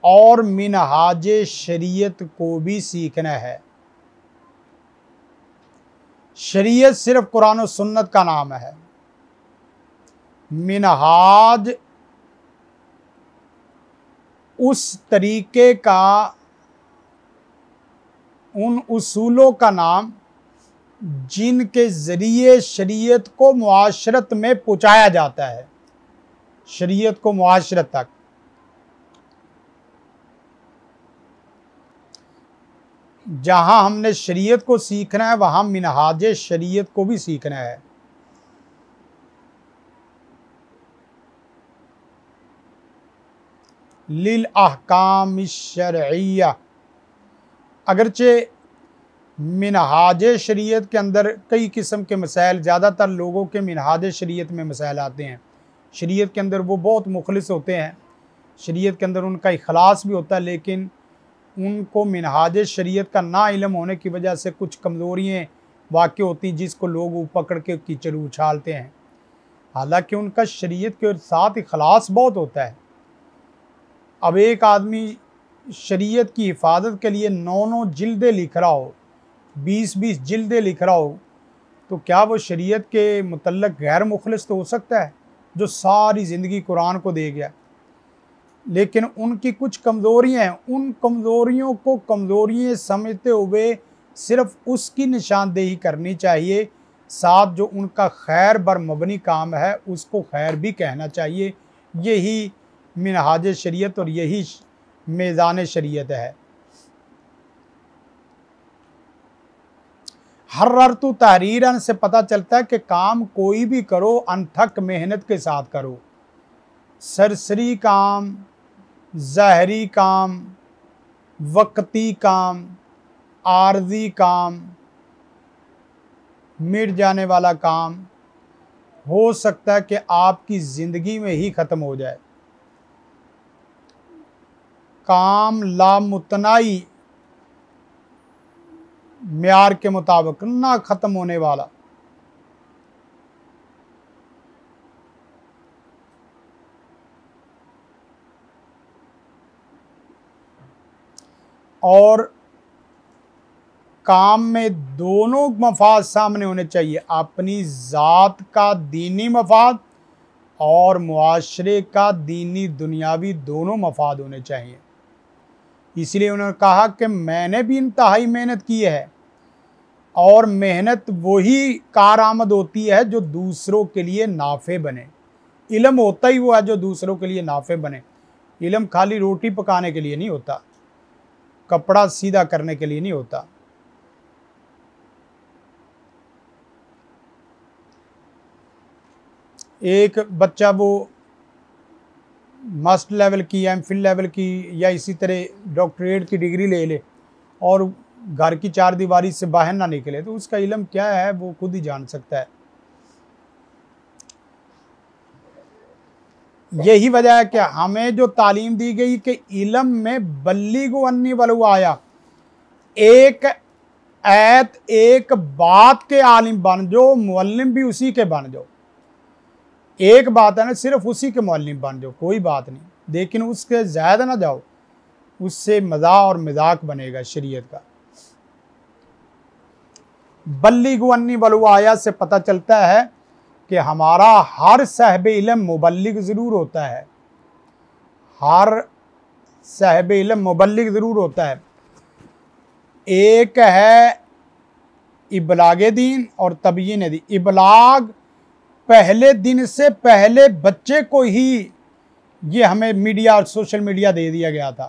اور منہاج شریعت کو بھی سیکھنا ہے۔ شریعت صرف قرآن و سنت کا نام ہے۔ منہاج اس طریقے کا، ان اصولوں کا نام جن کے ذریعے شریعت کو معاشرت میں پہنچایا جاتا ہے۔ شریعت کو معاشرت تک۔ جہاں ہم نے شریعت کو سیکھنا ہے، وہاں منہاج شریعت کو بھی سیکھنا ہے۔ للاحکام الشرعیہ۔ اگرچہ منہاج شریعت کے اندر کئی قسم کے مسائل، زیادہ تر لوگوں کے منہاج شریعت میں مسائل آتے ہیں۔ شریعت کے اندر وہ بہت مخلص ہوتے ہیں۔ شریعت کے اندر ان کا اخلاص بھی ہوتا ہے، لیکن ان کو منہاج شریعت کا نا علم ہونے کی وجہ سے کچھ کمزوریاں واقع ہوتی جس کو لوگ پکڑ کے کیچڑ اچھالتے ہیں۔ حالانکہ ان کا شریعت کے ساتھ اخلاص بہت ہوتا ہے۔ اب ایک آدمی شریعت کی حفاظت کے لیے نو نو جلدیں لکھ رہا ہو، بیس بیس جلدیں لکھ رہا ہو، تو کیا وہ شریعت کے متعلق غیر مخلص تو ہو سکتا ہے جو ساری زندگی قرآن کو دے گیا؟ لیکن ان کی کچھ کمزوریاں ہیں۔ ان کمزوریوں کو کمزوریاں سمجھتے ہوئے صرف اس کی نشاندہی کرنی چاہیے۔ ساتھ جو ان کا خیر بر مبنی کام ہے، اس کو خیر بھی کہنا چاہیے۔ یہی منہاج شریعت اور یہی میزان شریعت ہے۔ ہر رتو تحریر سے پتہ چلتا ہے کہ کام کوئی بھی کرو، انتھک محنت کے ساتھ کرو۔ سرسری کام ظاہری کام، وقتی کام، عارضی کام، مٹ جانے والا کام ہو سکتا ہے کہ آپ کی زندگی میں ہی ختم ہو جائے۔ کام لامتنائی معیار کے مطابق نہ ختم ہونے والا۔ اور کام میں دونوں مفاد سامنے ہونے چاہیے، اپنی ذات کا دینی مفاد اور معاشرے کا دینی دنیاوی دونوں مفاد ہونے چاہیے۔ اس لیے انہوں نے کہا کہ میں نے بھی انتہائی محنت کی ہے اور محنت وہی کارآمد ہوتی ہے جو دوسروں کے لیے نافع بنے۔ علم ہوتا ہی وہ ہے جو دوسروں کے لیے نافع بنے۔ علم خالی روٹی پکانے کے لیے نہیں ہوتا۔ کپڑا سیدھا کرنے کے لیے نہیں ہوتا۔ ایک بچہ وہ ماسٹر لیول کی ایم فل لیول کی یا اسی طرح ڈاکٹریٹ کی ڈگری لے لے اور گھر کی چار دیواری سے باہر نہ نکلے تو اس کا علم کیا ہے؟ وہ خود ہی جان سکتا ہے۔ یہی وجہ ہے کہ ہمیں جو تعلیم دی گئی کہ علم میں بلی گو انی ولو آیا، ایک ایت، ایک بات کے عالم بن جو، معلم بھی اسی کے بن جو۔ ایک بات ہے نا، صرف اسی کے معلم بن جو، کوئی بات نہیں۔ لیکن اس کے زیادہ نہ جاؤ، اس سے مزاح اور مذاق بنے گا شریعت کا۔ بلی گو انی ولو آیا سے پتہ چلتا ہے کہ ہمارا ہر صاحب علم مبلغ ضرور ہوتا ہے۔ ہر صاحب علم مبلغ ضرور ہوتا ہے۔ ایک ہے ابلاغ دین اور تبیین دین ابلاغ پہلے دن سے پہلے بچے کو ہی یہ ہمیں میڈیا اور سوشل میڈیا دے دیا گیا تھا۔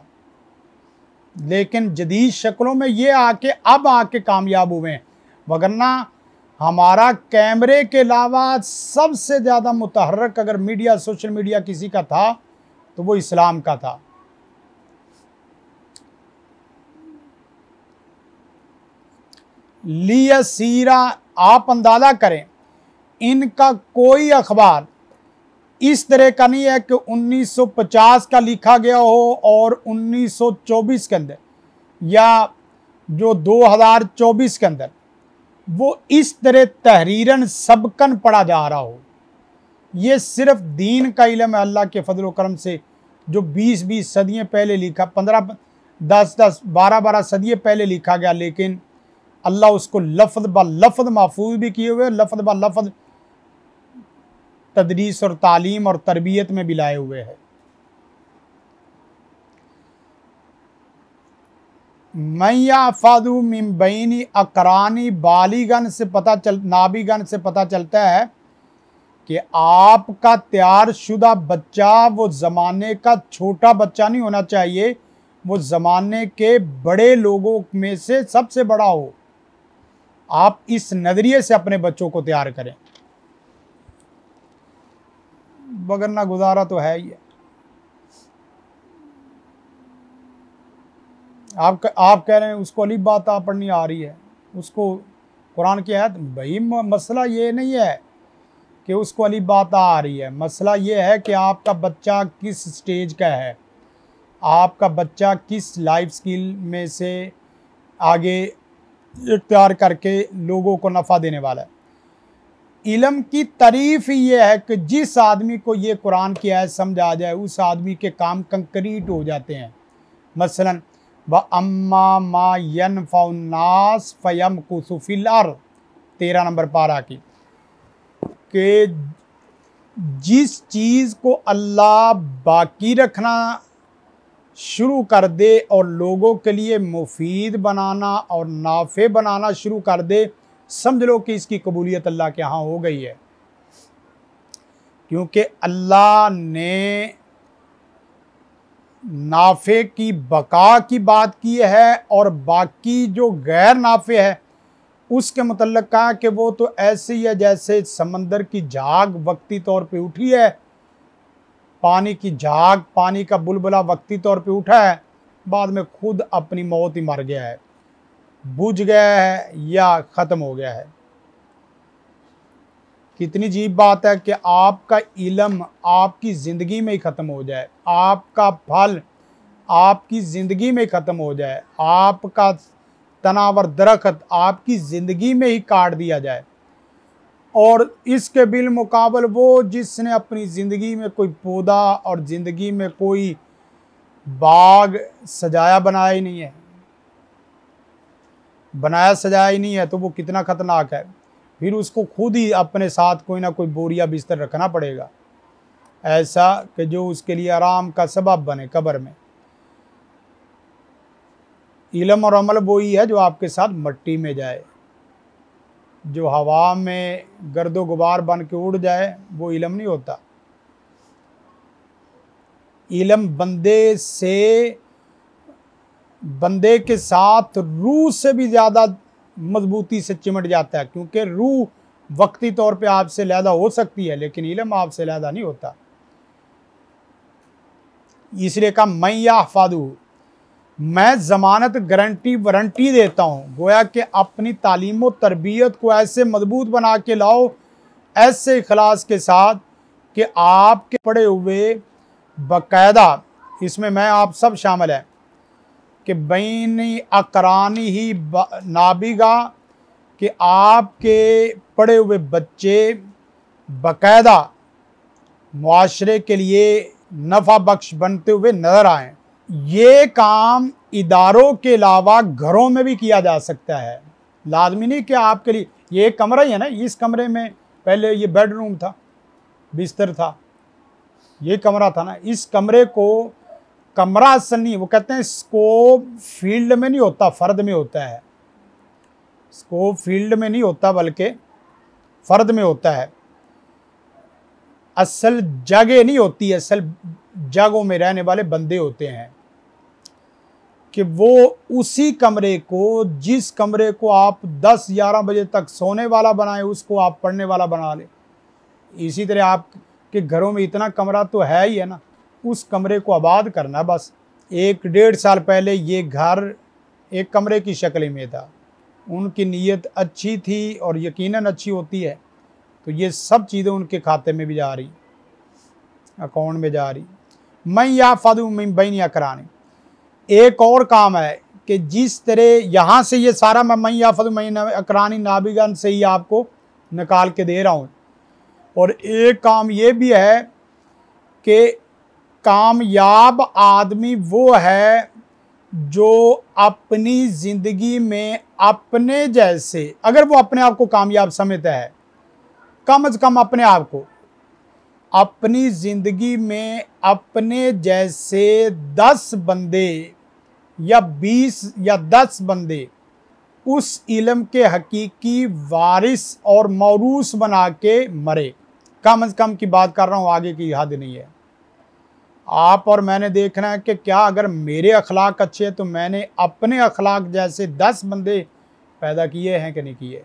لیکن جدید شکلوں میں یہ آ کے اب آ کے کامیاب ہوئے ہیں۔ وگرنہ ہمارا کیمرے کے علاوہ سب سے زیادہ متحرک اگر میڈیا، سوشل میڈیا کسی کا تھا تو وہ اسلام کا تھا۔ لیا سیرا آپ اندازہ کریں، ان کا کوئی اخبار اس طرح کا نہیں ہے کہ انیس سو پچاس کا لکھا گیا ہو اور انیس سو چوبیس کے اندر یا جو دو ہزار چوبیس کے اندر۔ وہ اس طرح تحریرن سبکن پڑھا جا رہا ہو۔ یہ صرف دین کا علم ہے اللہ کے فضل و کرم سے، جو بیس بیس صدییں پہلے لکھا، پندرہ، دس دس، بارہ بارہ صدیے پہلے لکھا گیا، لیکن اللہ اس کو لفظ با لفظ محفوظ بھی کیے ہوئے، لفظ با لفظ تدریس اور تعلیم اور تربیت میں بھی لائے ہوئے ہیں میاں فادو ممبینی اقرانی بالیگن سے پتہ چل، نابیگن سے پتہ چلتا ہے کہ آپ کا تیار شدہ بچہ وہ زمانے کا چھوٹا بچہ نہیں ہونا چاہیے، وہ زمانے کے بڑے لوگوں میں سے سب سے بڑا ہو۔ آپ اس نظریے سے اپنے بچوں کو تیار کریں۔ بگرنا گزارا تو ہے ہی ہے۔ آپ آپ کہہ رہے ہیں اس کو علی بات پڑھنی آ رہی ہے، اس کو قرآن کی آیت بھائی مسئلہ یہ نہیں ہے کہ اس کو علی بات آ رہی ہے، مسئلہ یہ ہے کہ آپ کا بچہ کس سٹیج کا ہے، آپ کا بچہ کس لائف سکل میں سے آگے اختیار کر کے لوگوں کو نفع دینے والا ہے۔ علم کی تعریف ہی یہ ہے کہ جس آدمی کو یہ قرآن کی آیت سمجھ آ جائے، اس آدمی کے کام کنکریٹ ہو جاتے ہیں۔ مثلا اما ما ينفع الناس فيمكث في الارض تیرہ نمبر پارا کی کہ جس چیز کو اللہ باقی رکھنا شروع کر دے اور لوگوں کے لیے مفید بنانا اور نافع بنانا شروع کر دے، سمجھ لو کہ اس کی قبولیت اللہ کے ہاں ہو گئی ہے۔ کیونکہ اللہ نے نافع کی بقا کی بات کی ہے اور باقی جو غیر نافع ہے، اس کے متعلق کہا کہ وہ تو ایسے ہی ہے جیسے سمندر کی جھاگ وقتی طور پہ اٹھی ہے۔ پانی کی جھاگ، پانی کا بلبلہ وقتی طور پہ اٹھا ہے، بعد میں خود اپنی موت ہی مر گیا ہے۔ بجھ گیا ہے یا ختم ہو گیا ہے۔ کتنی عجیب بات ہے کہ آپ کا علم آپ کی زندگی میں ہی ختم ہو جائے، آپ کا پھل آپ کی زندگی میں ہی ختم ہو جائے، آپ کا تناور درخت آپ کی زندگی میں ہی کاٹ دیا جائے۔ اور اس کے بالمقابل وہ جس نے اپنی زندگی میں کوئی پودا اور زندگی میں کوئی باغ سجایا، بنایا ہی نہیں ہے۔ بنایا، سجایا ہی نہیں ہے تو وہ کتنا خطرناک ہے۔ پھر اس کو خود ہی اپنے ساتھ کوئی نہ کوئی بوریا بستر رکھنا پڑے گا۔ ایسا کہ جو اس کے لیے آرام کا سبب بنے قبر میں۔ علم اور عمل وہی ہے جو آپ کے ساتھ مٹی میں جائے۔ جو ہوا میں گرد و غبار بن کے اڑ جائے، وہ علم نہیں ہوتا۔ علم بندے سے، بندے کے ساتھ روح سے بھی زیادہ مضبوطی سے چمٹ جاتا ہے، کیونکہ روح وقتی طور پہ آپ سے لیدہ ہو سکتی ہے، لیکن علم آپ سے لیدہ نہیں ہوتا۔ اس لیے کہا، میں یا فادو میں ضمانت گارنٹی وارنٹی دیتا ہوں۔ گویا کہ اپنی تعلیم و تربیت کو ایسے مضبوط بنا کے لاؤ، ایسے اخلاص کے ساتھ کہ آپ کے پڑے ہوئے باقاعدہ، اس میں میں، آپ سب شامل ہیں۔ کہ بینی اقرانی ہی نابیگا کہ آپ کے پڑے ہوئے بچے باقاعدہ معاشرے کے لیے نفع بخش بنتے ہوئے نظر آئیں۔ یہ کام اداروں کے علاوہ گھروں میں بھی کیا جا سکتا ہے۔ لازمی نہیں کہ آپ کے لیے یہ ایک کمرہ ہی ہے نا، اس کمرے میں پہلے یہ بیڈ روم تھا، بستر تھا، یہ کمرہ تھا نا۔ اس کمرے کو کمرہ نہیں، وہ کہتے ہیں سکوپ فیلڈ میں نہیں ہوتا، فرد میں ہوتا ہے۔ سکوپ فیلڈ میں نہیں ہوتا بلکہ فرد میں ہوتا ہے۔ اصل جگہ نہیں ہوتی، اصل جگہوں میں رہنے والے بندے ہوتے ہیں۔ کہ وہ اسی کمرے کو، جس کمرے کو آپ دس گیارہ بجے تک سونے والا بنائیں اس کو آپ پڑھنے والا بنا لیں۔ اسی طرح آپ کے گھروں میں اتنا کمرہ تو ہے ہی ہے نا۔ اس کمرے کو آباد کرنا، بس ایک ڈیڑھ سال پہلے یہ گھر ایک کمرے کی شکل میں تھا۔ ان کی نیت اچھی تھی اور یقیناً اچھی ہوتی ہے۔ تو یہ سب چیزیں ان کے کھاتے میں بھی جا رہی، اکاؤنٹ میں جاری میں یا فدو میں بین یا کرانی ایک اور کام ہے کہ جس طرح یہاں سے یہ سارا میں میں یا فدو میں اکرانی نابگن سے ہی آپ کو نکال کے دے رہا ہوں۔ اور ایک کام یہ بھی ہے کہ کامیاب آدمی وہ ہے جو اپنی زندگی میں اپنے جیسے، اگر وہ اپنے آپ کو کامیاب سمجھتا ہے، کم از کم اپنے آپ کو اپنی زندگی میں اپنے جیسے دس بندے یا بیس یا دس بندے اس علم کے حقیقی وارث اور موروث بنا کے مرے۔ کم از کم کی بات کر رہا ہوں، آگے کی حد نہیں ہے۔ آپ اور میں نے دیکھنا ہے کہ کیا اگر میرے اخلاق اچھے تو میں نے اپنے اخلاق جیسے دس بندے پیدا کیے ہیں کہ نہیں کیے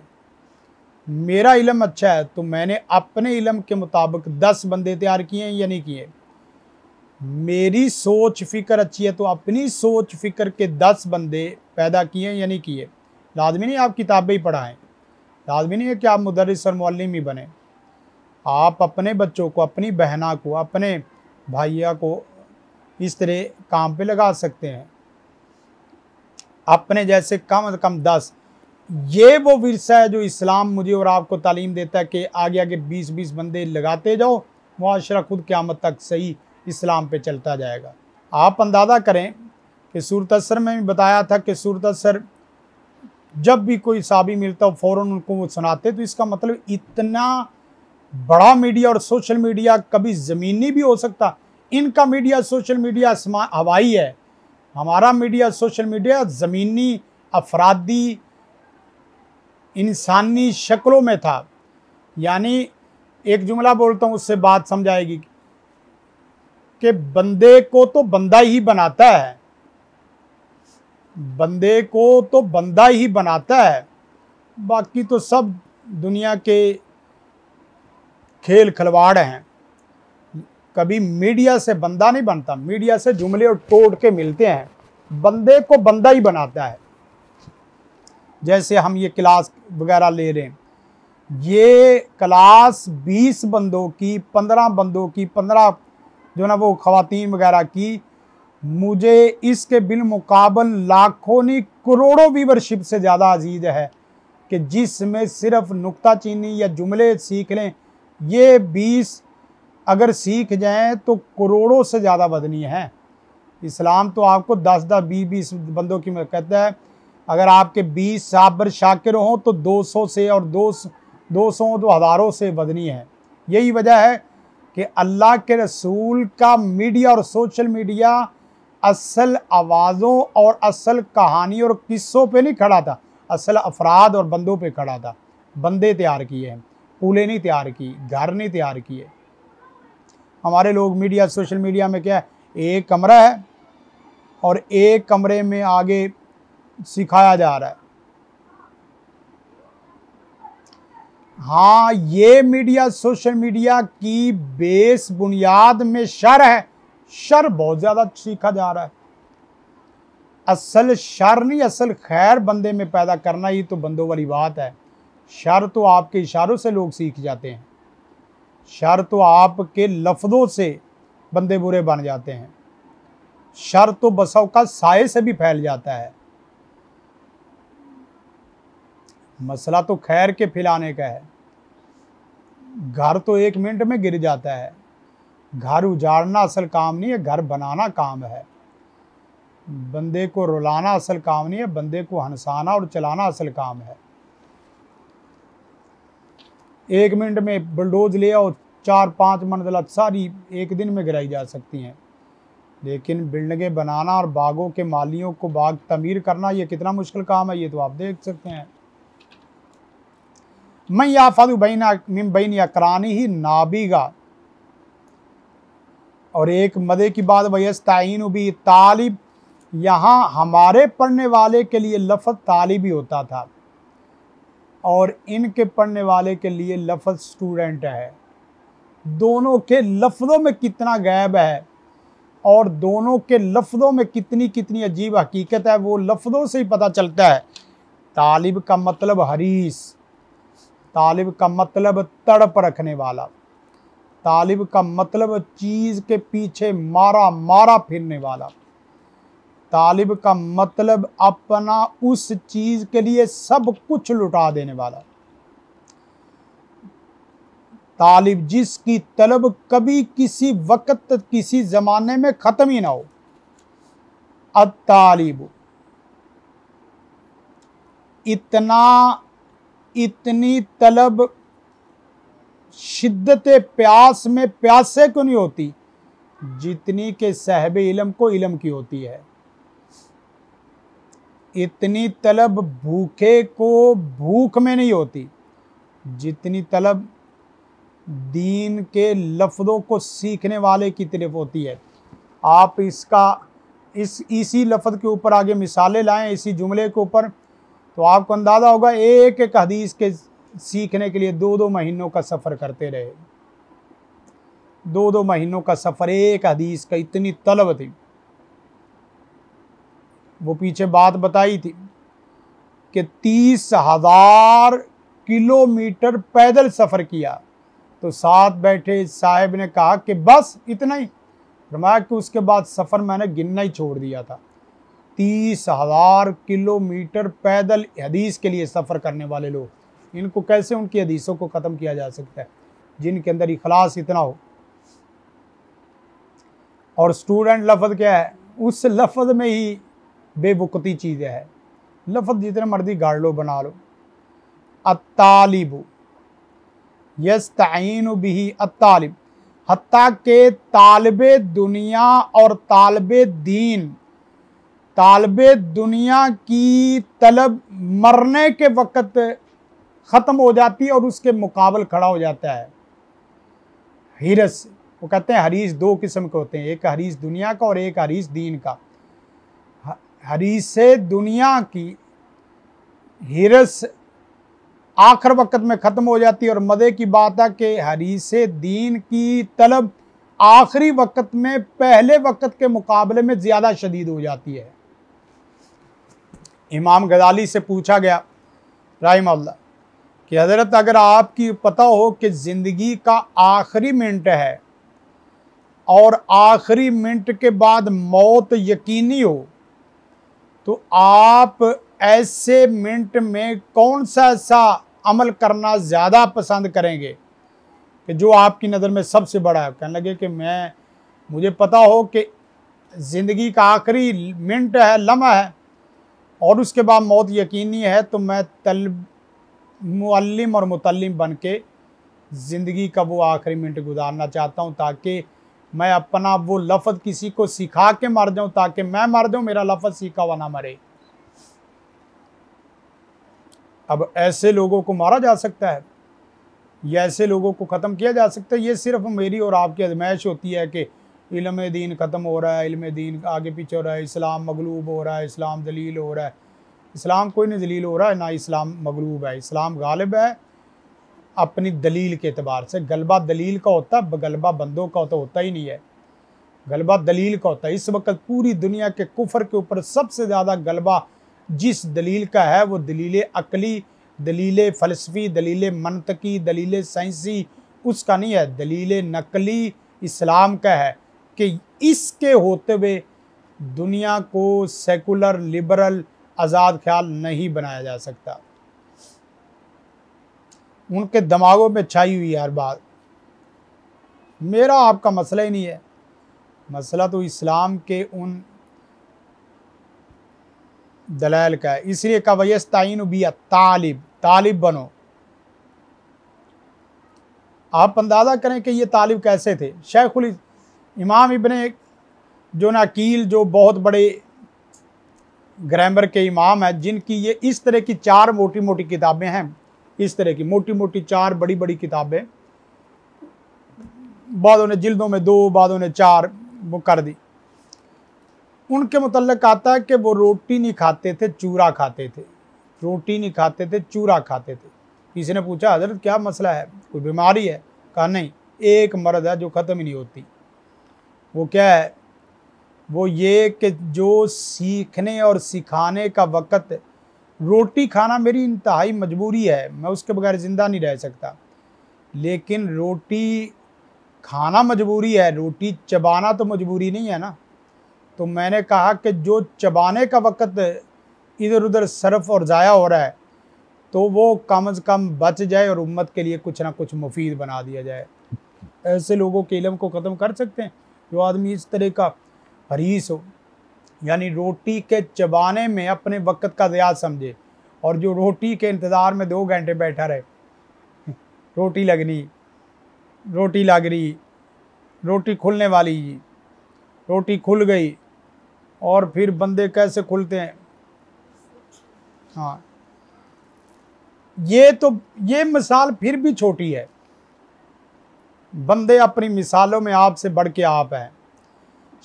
میرا علم اچھا ہے تو میں نے اپنے علم کے مطابق دس بندے تیار کیے ہیں یا نہیں کیے میری سوچ فکر اچھی ہے تو اپنی سوچ فکر کے دس بندے پیدا کیے ہیں یا نہیں کیے لازمی نہیں آپ کتابیں ہی پڑھائیں۔ لازمی نہیں ہے کہ آپ مدرس اور معلم ہی بنیں۔ آپ اپنے بچوں کو، اپنی بہنا کو، اپنے بھائیا کو اس طرح کام پہ لگا سکتے ہیں۔ اپنے جیسے کم از کم دس۔ یہ وہ ورثہ ہے جو اسلام مجھے اور آپ کو تعلیم دیتا ہے کہ آگے آگے بیس بیس بندے لگاتے جاؤ، معاشرہ خود قیامت تک صحیح اسلام پہ چلتا جائے گا۔ آپ اندازہ کریں کہ صورت اثر میں بھی بتایا تھا کہ صورت اثر جب بھی کوئی صحابی ملتا ہو فوراً ان کو وہ سناتے، تو اس کا مطلب اتنا بڑا میڈیا اور سوشل میڈیا کبھی زمینی بھی ہو سکتا۔ ان کا میڈیا سوشل میڈیا ہوائی ہے۔ ہمارا میڈیا سوشل میڈیا زمینی، افرادی، انسانی شکلوں میں تھا۔ یعنی ایک جملہ بولتا ہوں، اس سے بات سمجھائے گی۔ کہ بندے کو تو بندہ ہی بناتا ہے۔ بندے کو تو بندہ ہی بناتا ہے۔ باقی تو سب دنیا کے کھیل کھلواڑ ہیں۔ کبھی میڈیا سے بندہ نہیں بنتا، میڈیا سے جملے اور ٹوٹ کے ملتے ہیں۔ بندے کو بندہ ہی بناتا ہے۔ جیسے ہم یہ کلاس وغیرہ لے رہے ہیں۔ یہ کلاس بیس بندوں کی، پندرہ بندوں کی، پندرہ جو نا وہ خواتین وغیرہ کی۔ مجھے اس کے بالمقابل لاکھوں نہیں، کروڑوں ویورشپ سے زیادہ عزیز ہے کہ جس میں صرف نکتہ چینی یا جملے سیکھ لیں۔ یہ بیس اگر سیکھ جائیں تو کروڑوں سے زیادہ بدنی ہے اسلام تو آپ کو دس دس بیس بیس بندوں کی کہتا ہے۔ اگر آپ کے بیس صابر شاکر ہوں تو دو سو سے اور دو دو سو دو ہزاروں سے بدنی ہے یہی وجہ ہے کہ اللہ کے رسول کا میڈیا اور سوشل میڈیا اصل آوازوں اور اصل کہانی اور قصوں پہ نہیں کھڑا تھا۔ اصل افراد اور بندوں پہ کھڑا تھا۔ بندے تیار کیے ہیں۔ پولے نہیں تیار کی گھر نہیں تیار کیے۔ ہمارے لوگ میڈیا، سوشل میڈیا میں کیا ہے، ایک کمرہ ہے اور ایک کمرے میں آگے سکھایا جا رہا ہے۔ ہاں یہ میڈیا، سوشل میڈیا کی بیس بنیاد میں شر ہے۔ شر بہت زیادہ سیکھا جا رہا ہے۔ اصل شر نہیں، اصل خیر بندے میں پیدا کرنا ہی تو بندوں والی بات ہے۔ شر تو آپ کے اشاروں سے لوگ سیکھ جاتے ہیں۔ شر تو آپ کے لفظوں سے بندے برے بن جاتے ہیں۔ شر تو بسوں کا سائے سے بھی پھیل جاتا ہے۔ مسئلہ تو خیر کے پھیلانے کا ہے۔ گھر تو ایک منٹ میں گر جاتا ہے۔ گھر اجاڑنا اصل کام نہیں ہے، گھر بنانا کام ہے۔ بندے کو رلانا اصل کام نہیں ہے، بندے کو ہنسانا اور چلانا اصل کام ہے۔ ایک منٹ میں بلڈوز لے آؤ، چار پانچ منزلت ساری ایک دن میں گرائی جا سکتی ہیں۔ لیکن بلڈنگیں بنانا اور باغوں کے مالیوں کو باغ تعمیر کرنا یہ کتنا مشکل کام ہے، یہ تو آپ دیکھ سکتے ہیں۔ میں یا فادو بین بین اکرانی ہی نابیگا اور ایک مدے کی بات ویس تعین بھی طالب۔ یہاں ہمارے پڑھنے والے کے لیے لفظ طالب ہی ہوتا تھا۔ اور ان کے پڑھنے والے کے لیے لفظ سٹوڈنٹ ہے۔ دونوں کے لفظوں میں کتنا غیب ہے اور دونوں کے لفظوں میں کتنی کتنی عجیب حقیقت ہے، وہ لفظوں سے ہی پتہ چلتا ہے۔ طالب کا مطلب حریث طالب کا مطلب تڑپ رکھنے والا، طالب کا مطلب چیز کے پیچھے مارا مارا پھرنے والا۔ طالب کا مطلب اپنا اس چیز کے لیے سب کچھ لٹا دینے والا طالب جس کی طلب کبھی کسی وقت، کسی زمانے میں ختم ہی نہ ہو۔ الطالب۔ اتنا، اتنی طلب شدت پیاس میں پیاسے کو نہیں ہوتی؟ جتنی کہ صاحب علم کو علم کی ہوتی ہے۔ اتنی طلب بھوکے کو بھوک میں نہیں ہوتی، جتنی طلب دین کے لفظوں کو سیکھنے والے کی طرف ہوتی ہے۔ آپ اس کا، اس، اسی لفظ کے اوپر آگے مثالیں لائیں، اسی جملے کے اوپر، تو آپ کو اندازہ ہوگا ایک ایک حدیث کے سیکھنے کے لیے دو دو مہینوں کا سفر کرتے رہے۔ دو دو مہینوں کا سفر، ایک حدیث کا اتنی طلب تھی۔ وہ پیچھے بات بتائی تھی کہ تیس ہزار کلو میٹر پیدل سفر کیا۔ تو ساتھ بیٹھے صاحب نے کہا کہ بس اتنا ہی۔ فرمایا کہ اس کے بعد سفر میں نے گننا ہی چھوڑ دیا تھا۔ تیس ہزار کلو میٹر پیدل حدیث کے لیے سفر کرنے والے لوگ۔ ان کو کیسے ان کی حدیثوں کو ختم کیا جا سکتا ہے؟ جن کے اندر اخلاص اتنا ہو۔ اور اسٹوڈنٹ لفظ کیا ہے؟ اس لفظ میں ہی بے بکتی چیزیں ہے۔ لفظ جتنے مرضی گاڑ لو، بنا لو۔ الطالب۔ یستعین بھی الطالب۔ حتیٰ کہ طالب دنیا اور طالب دین۔ طالب دنیا کی طلب مرنے کے وقت ختم ہو جاتی ہے اور اس کے مقابل کھڑا ہو جاتا ہے۔ ہیرس وہ کہتے ہیں حریث دو قسم کے ہوتے ہیں، ایک حریث دنیا کا اور ایک حریث دین کا۔ حریث دنیا کی ہرس آخر وقت میں ختم ہو جاتی ہے اور مدے کی بات ہے کہ حریث دین کی طلب آخری وقت میں پہلے وقت کے مقابلے میں زیادہ شدید ہو جاتی ہے۔ امام غزالی سے پوچھا گیا رحم اللہ، کہ حضرت اگر آپ کی پتہ ہو کہ زندگی کا آخری منٹ ہے اور آخری منٹ کے بعد موت یقینی ہو تو آپ ایسے منٹ میں کون سا ایسا عمل کرنا زیادہ پسند کریں گے کہ جو آپ کی نظر میں سب سے بڑا ہے؟ کہنے لگے کہ میں، مجھے پتا ہو کہ زندگی کا آخری منٹ ہے، لمحہ ہے اور اس کے بعد موت یقینی ہے، تو میں طلب، معلم اور متعلم بن کے زندگی کا وہ آخری منٹ گزارنا چاہتا ہوں تاکہ میں اپنا وہ لفظ کسی کو سکھا کے مر جاؤں تاکہ میں مر جاؤں، میرا لفظ سیکھا ہوا نہ مرے۔ اب ایسے لوگوں کو مارا جا سکتا ہے یا ایسے لوگوں کو ختم کیا جا سکتا ہے، یہ صرف میری اور آپ کی ازمائش ہوتی ہے کہ علم دین ختم ہو رہا ہے، علم دین آگے پیچھے ہو رہا ہے، اسلام مغلوب ہو رہا ہے، اسلام دلیل ہو رہا ہے۔ اسلام کوئی نہیں دلیل ہو رہا ہے نہ اسلام مغلوب ہے، اسلام غالب ہے۔ اپنی دلیل کے اعتبار سے۔ غلبہ دلیل کا ہوتا ہے، غلبہ بندوں کا ہوتا ہوتا ہی نہیں ہے۔ غلبہ دلیل کا ہوتا ہے۔ اس وقت پوری دنیا کے کفر کے اوپر سب سے زیادہ غلبہ جس دلیل کا ہے، وہ دلیل عقلی، دلیل فلسفی، دلیل منطقی، دلیل سائنسی، اس کا نہیں ہے۔ دلیل نقلی اسلام کا ہے کہ اس کے ہوتے ہوئے دنیا کو سیکولر، لبرل، آزاد خیال نہیں بنایا جا سکتا۔ ان کے دماغوں میں چھائی ہوئی ہے ہر بات۔ میرا آپ کا مسئلہ ہی نہیں ہے۔ مسئلہ تو اسلام کے ان دلائل کا ہے۔ اس لیے کا ویس تعین بھی طالب طالب بنو۔ آپ اندازہ کریں کہ یہ طالب کیسے تھے۔ شیخ امام ابن جو ناکیل، جو بہت بڑے گرامر کے امام ہیں، جن کی یہ اس طرح کی چار موٹی موٹی کتابیں ہیں۔ اس طرح کی موٹی موٹی چار بڑی بڑی کتابیں۔ بعدوں نے جلدوں میں دو، بعدوں نے چار، وہ کر دی۔ ان کے متعلق آتا ہے کہ وہ روٹی نہیں کھاتے تھے، چورا کھاتے تھے۔ روٹی نہیں کھاتے تھے، چورا کھاتے تھے۔ کسی نے پوچھا، حضرت، کیا مسئلہ ہے؟ کوئی بیماری ہے؟ کہا، نہیں، ایک مرض ہے جو ختم ہی نہیں ہوتی۔ وہ کیا ہے؟ وہ یہ کہ جو سیکھنے اور سکھانے کا وقت روٹی کھانا میری انتہائی مجبوری ہے، میں اس کے بغیر زندہ نہیں رہ سکتا۔ لیکن روٹی کھانا مجبوری ہے، روٹی چبانا تو مجبوری نہیں ہے نا۔ تو میں نے کہا کہ جو چبانے کا وقت ادھر ادھر صرف اور ضائع ہو رہا ہے، تو وہ کم از کم بچ جائے اور امت کے لیے کچھ نہ کچھ مفید بنا دیا جائے۔ ایسے لوگوں کے علم کو ختم کر سکتے ہیں جو آدمی اس طرح کا حریص ہو۔ یعنی روٹی کے چبانے میں اپنے وقت کا ضیاع سمجھے اور جو روٹی کے انتظار میں دو گھنٹے بیٹھا رہے۔ روٹی لگنی، روٹی لگ رہی، روٹی کھلنے والی جی روٹی کھل گئی اور پھر بندے کیسے کھلتے ہیں؟ ہاں۔ یہ تو، یہ مثال پھر بھی چھوٹی ہے۔ بندے اپنی مثالوں میں آپ سے بڑھ کے آپ ہیں۔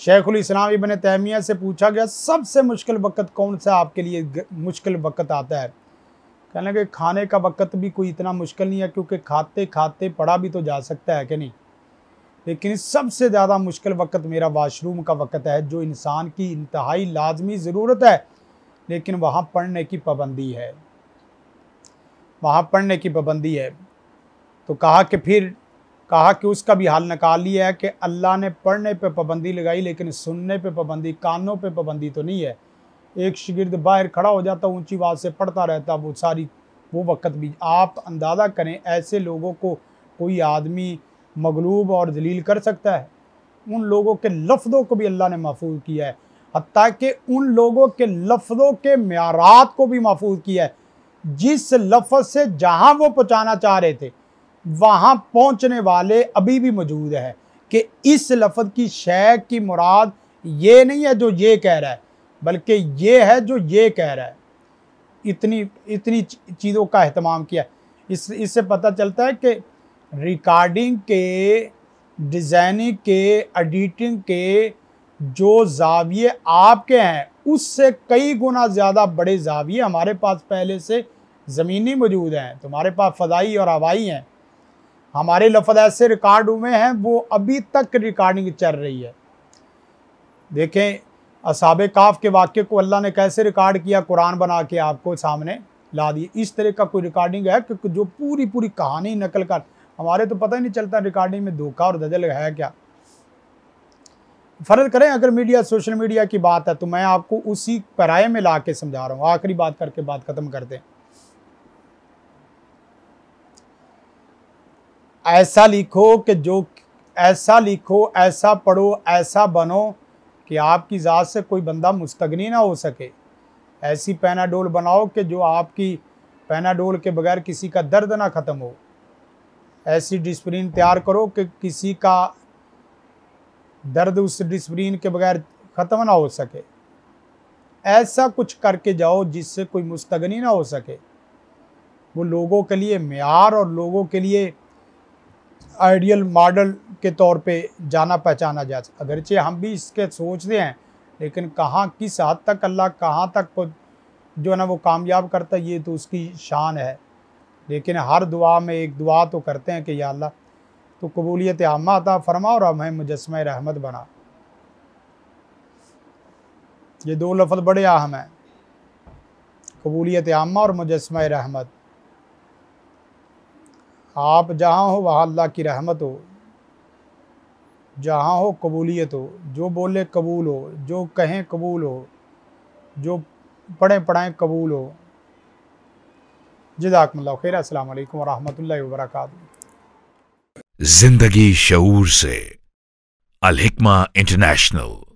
شیخ الاسلام ابن تیمیہ سے پوچھا گیا، سب سے مشکل وقت کون سا آپ کے لیے مشکل وقت آتا ہے؟ کہنے کہ کھانے کا وقت بھی کوئی اتنا مشکل نہیں ہے کیونکہ کھاتے کھاتے پڑا بھی تو جا سکتا ہے کہ نہیں؟ لیکن سب سے زیادہ مشکل وقت میرا واش روم کا وقت ہے، جو انسان کی انتہائی لازمی ضرورت ہے، لیکن وہاں پڑھنے کی پابندی ہے۔ وہاں پڑھنے کی پابندی ہے۔ تو کہا کہ پھر کہا کہ اس کا بھی حال نکال لیا ہے کہ اللہ نے پڑھنے پہ پابندی لگائی لیکن سننے پہ پابندی، کانوں پہ پابندی تو نہیں ہے۔ ایک شگرد باہر کھڑا ہو جاتا، اونچی بات سے پڑھتا رہتا، وہ ساری، وہ وقت بھی۔ آپ اندازہ کریں، ایسے لوگوں کو کوئی آدمی مغلوب اور ذلیل کر سکتا ہے؟ ان لوگوں کے لفظوں کو بھی اللہ نے محفوظ کیا ہے۔ حتیٰ کہ ان لوگوں کے لفظوں کے معیارات کو بھی محفوظ کیا ہے۔ جس لفظ سے جہاں وہ پہنچانا چاہ رہے تھے۔ وہاں پہنچنے والے ابھی بھی موجود ہے کہ اس لفظ کی شیخ کی مراد یہ نہیں ہے جو یہ کہہ رہا ہے، بلکہ یہ ہے جو یہ کہہ رہا ہے۔ اتنی اتنی چیزوں کا اہتمام کیا۔ اس اس سے پتہ چلتا ہے کہ ریکارڈنگ کے، ڈیزائننگ کے، ایڈیٹنگ کے جو زاویے آپ کے ہیں، اس سے کئی گنا زیادہ بڑے زاویے ہمارے پاس پہلے سے زمینی موجود ہیں۔ تمہارے پاس فضائی اور ہوائی ہیں۔ ہمارے لفظ ایسے ریکارڈ ہوئے ہیں، وہ ابھی تک ریکارڈنگ چل رہی ہے۔ دیکھیں، اصحاب کاف کے واقعے کو اللہ نے کیسے ریکارڈ کیا، قرآن بنا کے آپ کو سامنے لا دی۔ اس طرح کا کوئی ریکارڈنگ ہے کہ جو پوری پوری کہانی نقل کر، ہمارے تو پتہ ہی نہیں چلتا ریکارڈنگ میں دھوکہ اور دجل ہے کیا۔ فرض کریں، اگر میڈیا، سوشل میڈیا کی بات ہے تو میں آپ کو اسی پرائے میں لا کے سمجھا رہا ہوں۔ آخری بات کر کے بات ختم کرتے ہیں۔ ایسا لکھو کہ جو ایسا لکھو، ایسا پڑھو، ایسا بنو کہ آپ کی ذات سے کوئی بندہ مستغنی نہ ہو سکے۔ ایسی پیناڈول بناؤ کہ جو آپ کی پیناڈول کے بغیر کسی کا درد نہ ختم ہو۔ ایسی ڈسپرین تیار کرو کہ کسی کا درد اس ڈسپرین کے بغیر ختم نہ ہو سکے۔ ایسا کچھ کر کے جاؤ جس سے کوئی مستغنی نہ ہو سکے۔ وہ لوگوں کے لیے معیار اور لوگوں کے لیے آئیڈیل ماڈل کے طور پہ جانا پہچانا جا اگرچہ ہم بھی اس کے سوچتے ہیں، لیکن کہاں کس حد تک اللہ کہاں تک جو ہے نا وہ کامیاب کرتا ہے، یہ تو اس کی شان ہے۔ لیکن ہر دعا میں ایک دعا تو کرتے ہیں کہ یا اللہ، تو قبولیت عامہ عطا فرما اور ہمیں مجسمہ رحمت بنا۔ یہ دو لفظ بڑے اہم ہیں۔ قبولیت عامہ اور مجسمہ رحمت۔ آپ جہاں ہو وہاں اللہ کی رحمت ہو، جہاں ہو قبولیت ہو، جو بولے قبول ہو، جو کہیں قبول ہو، جو پڑھیں پڑھائیں قبول ہو۔ جزاکم اللہ خیر، السلام علیکم ورحمۃ اللہ وبرکاتہ۔ زندگی شعور سے، الحکمہ انٹرنیشنل۔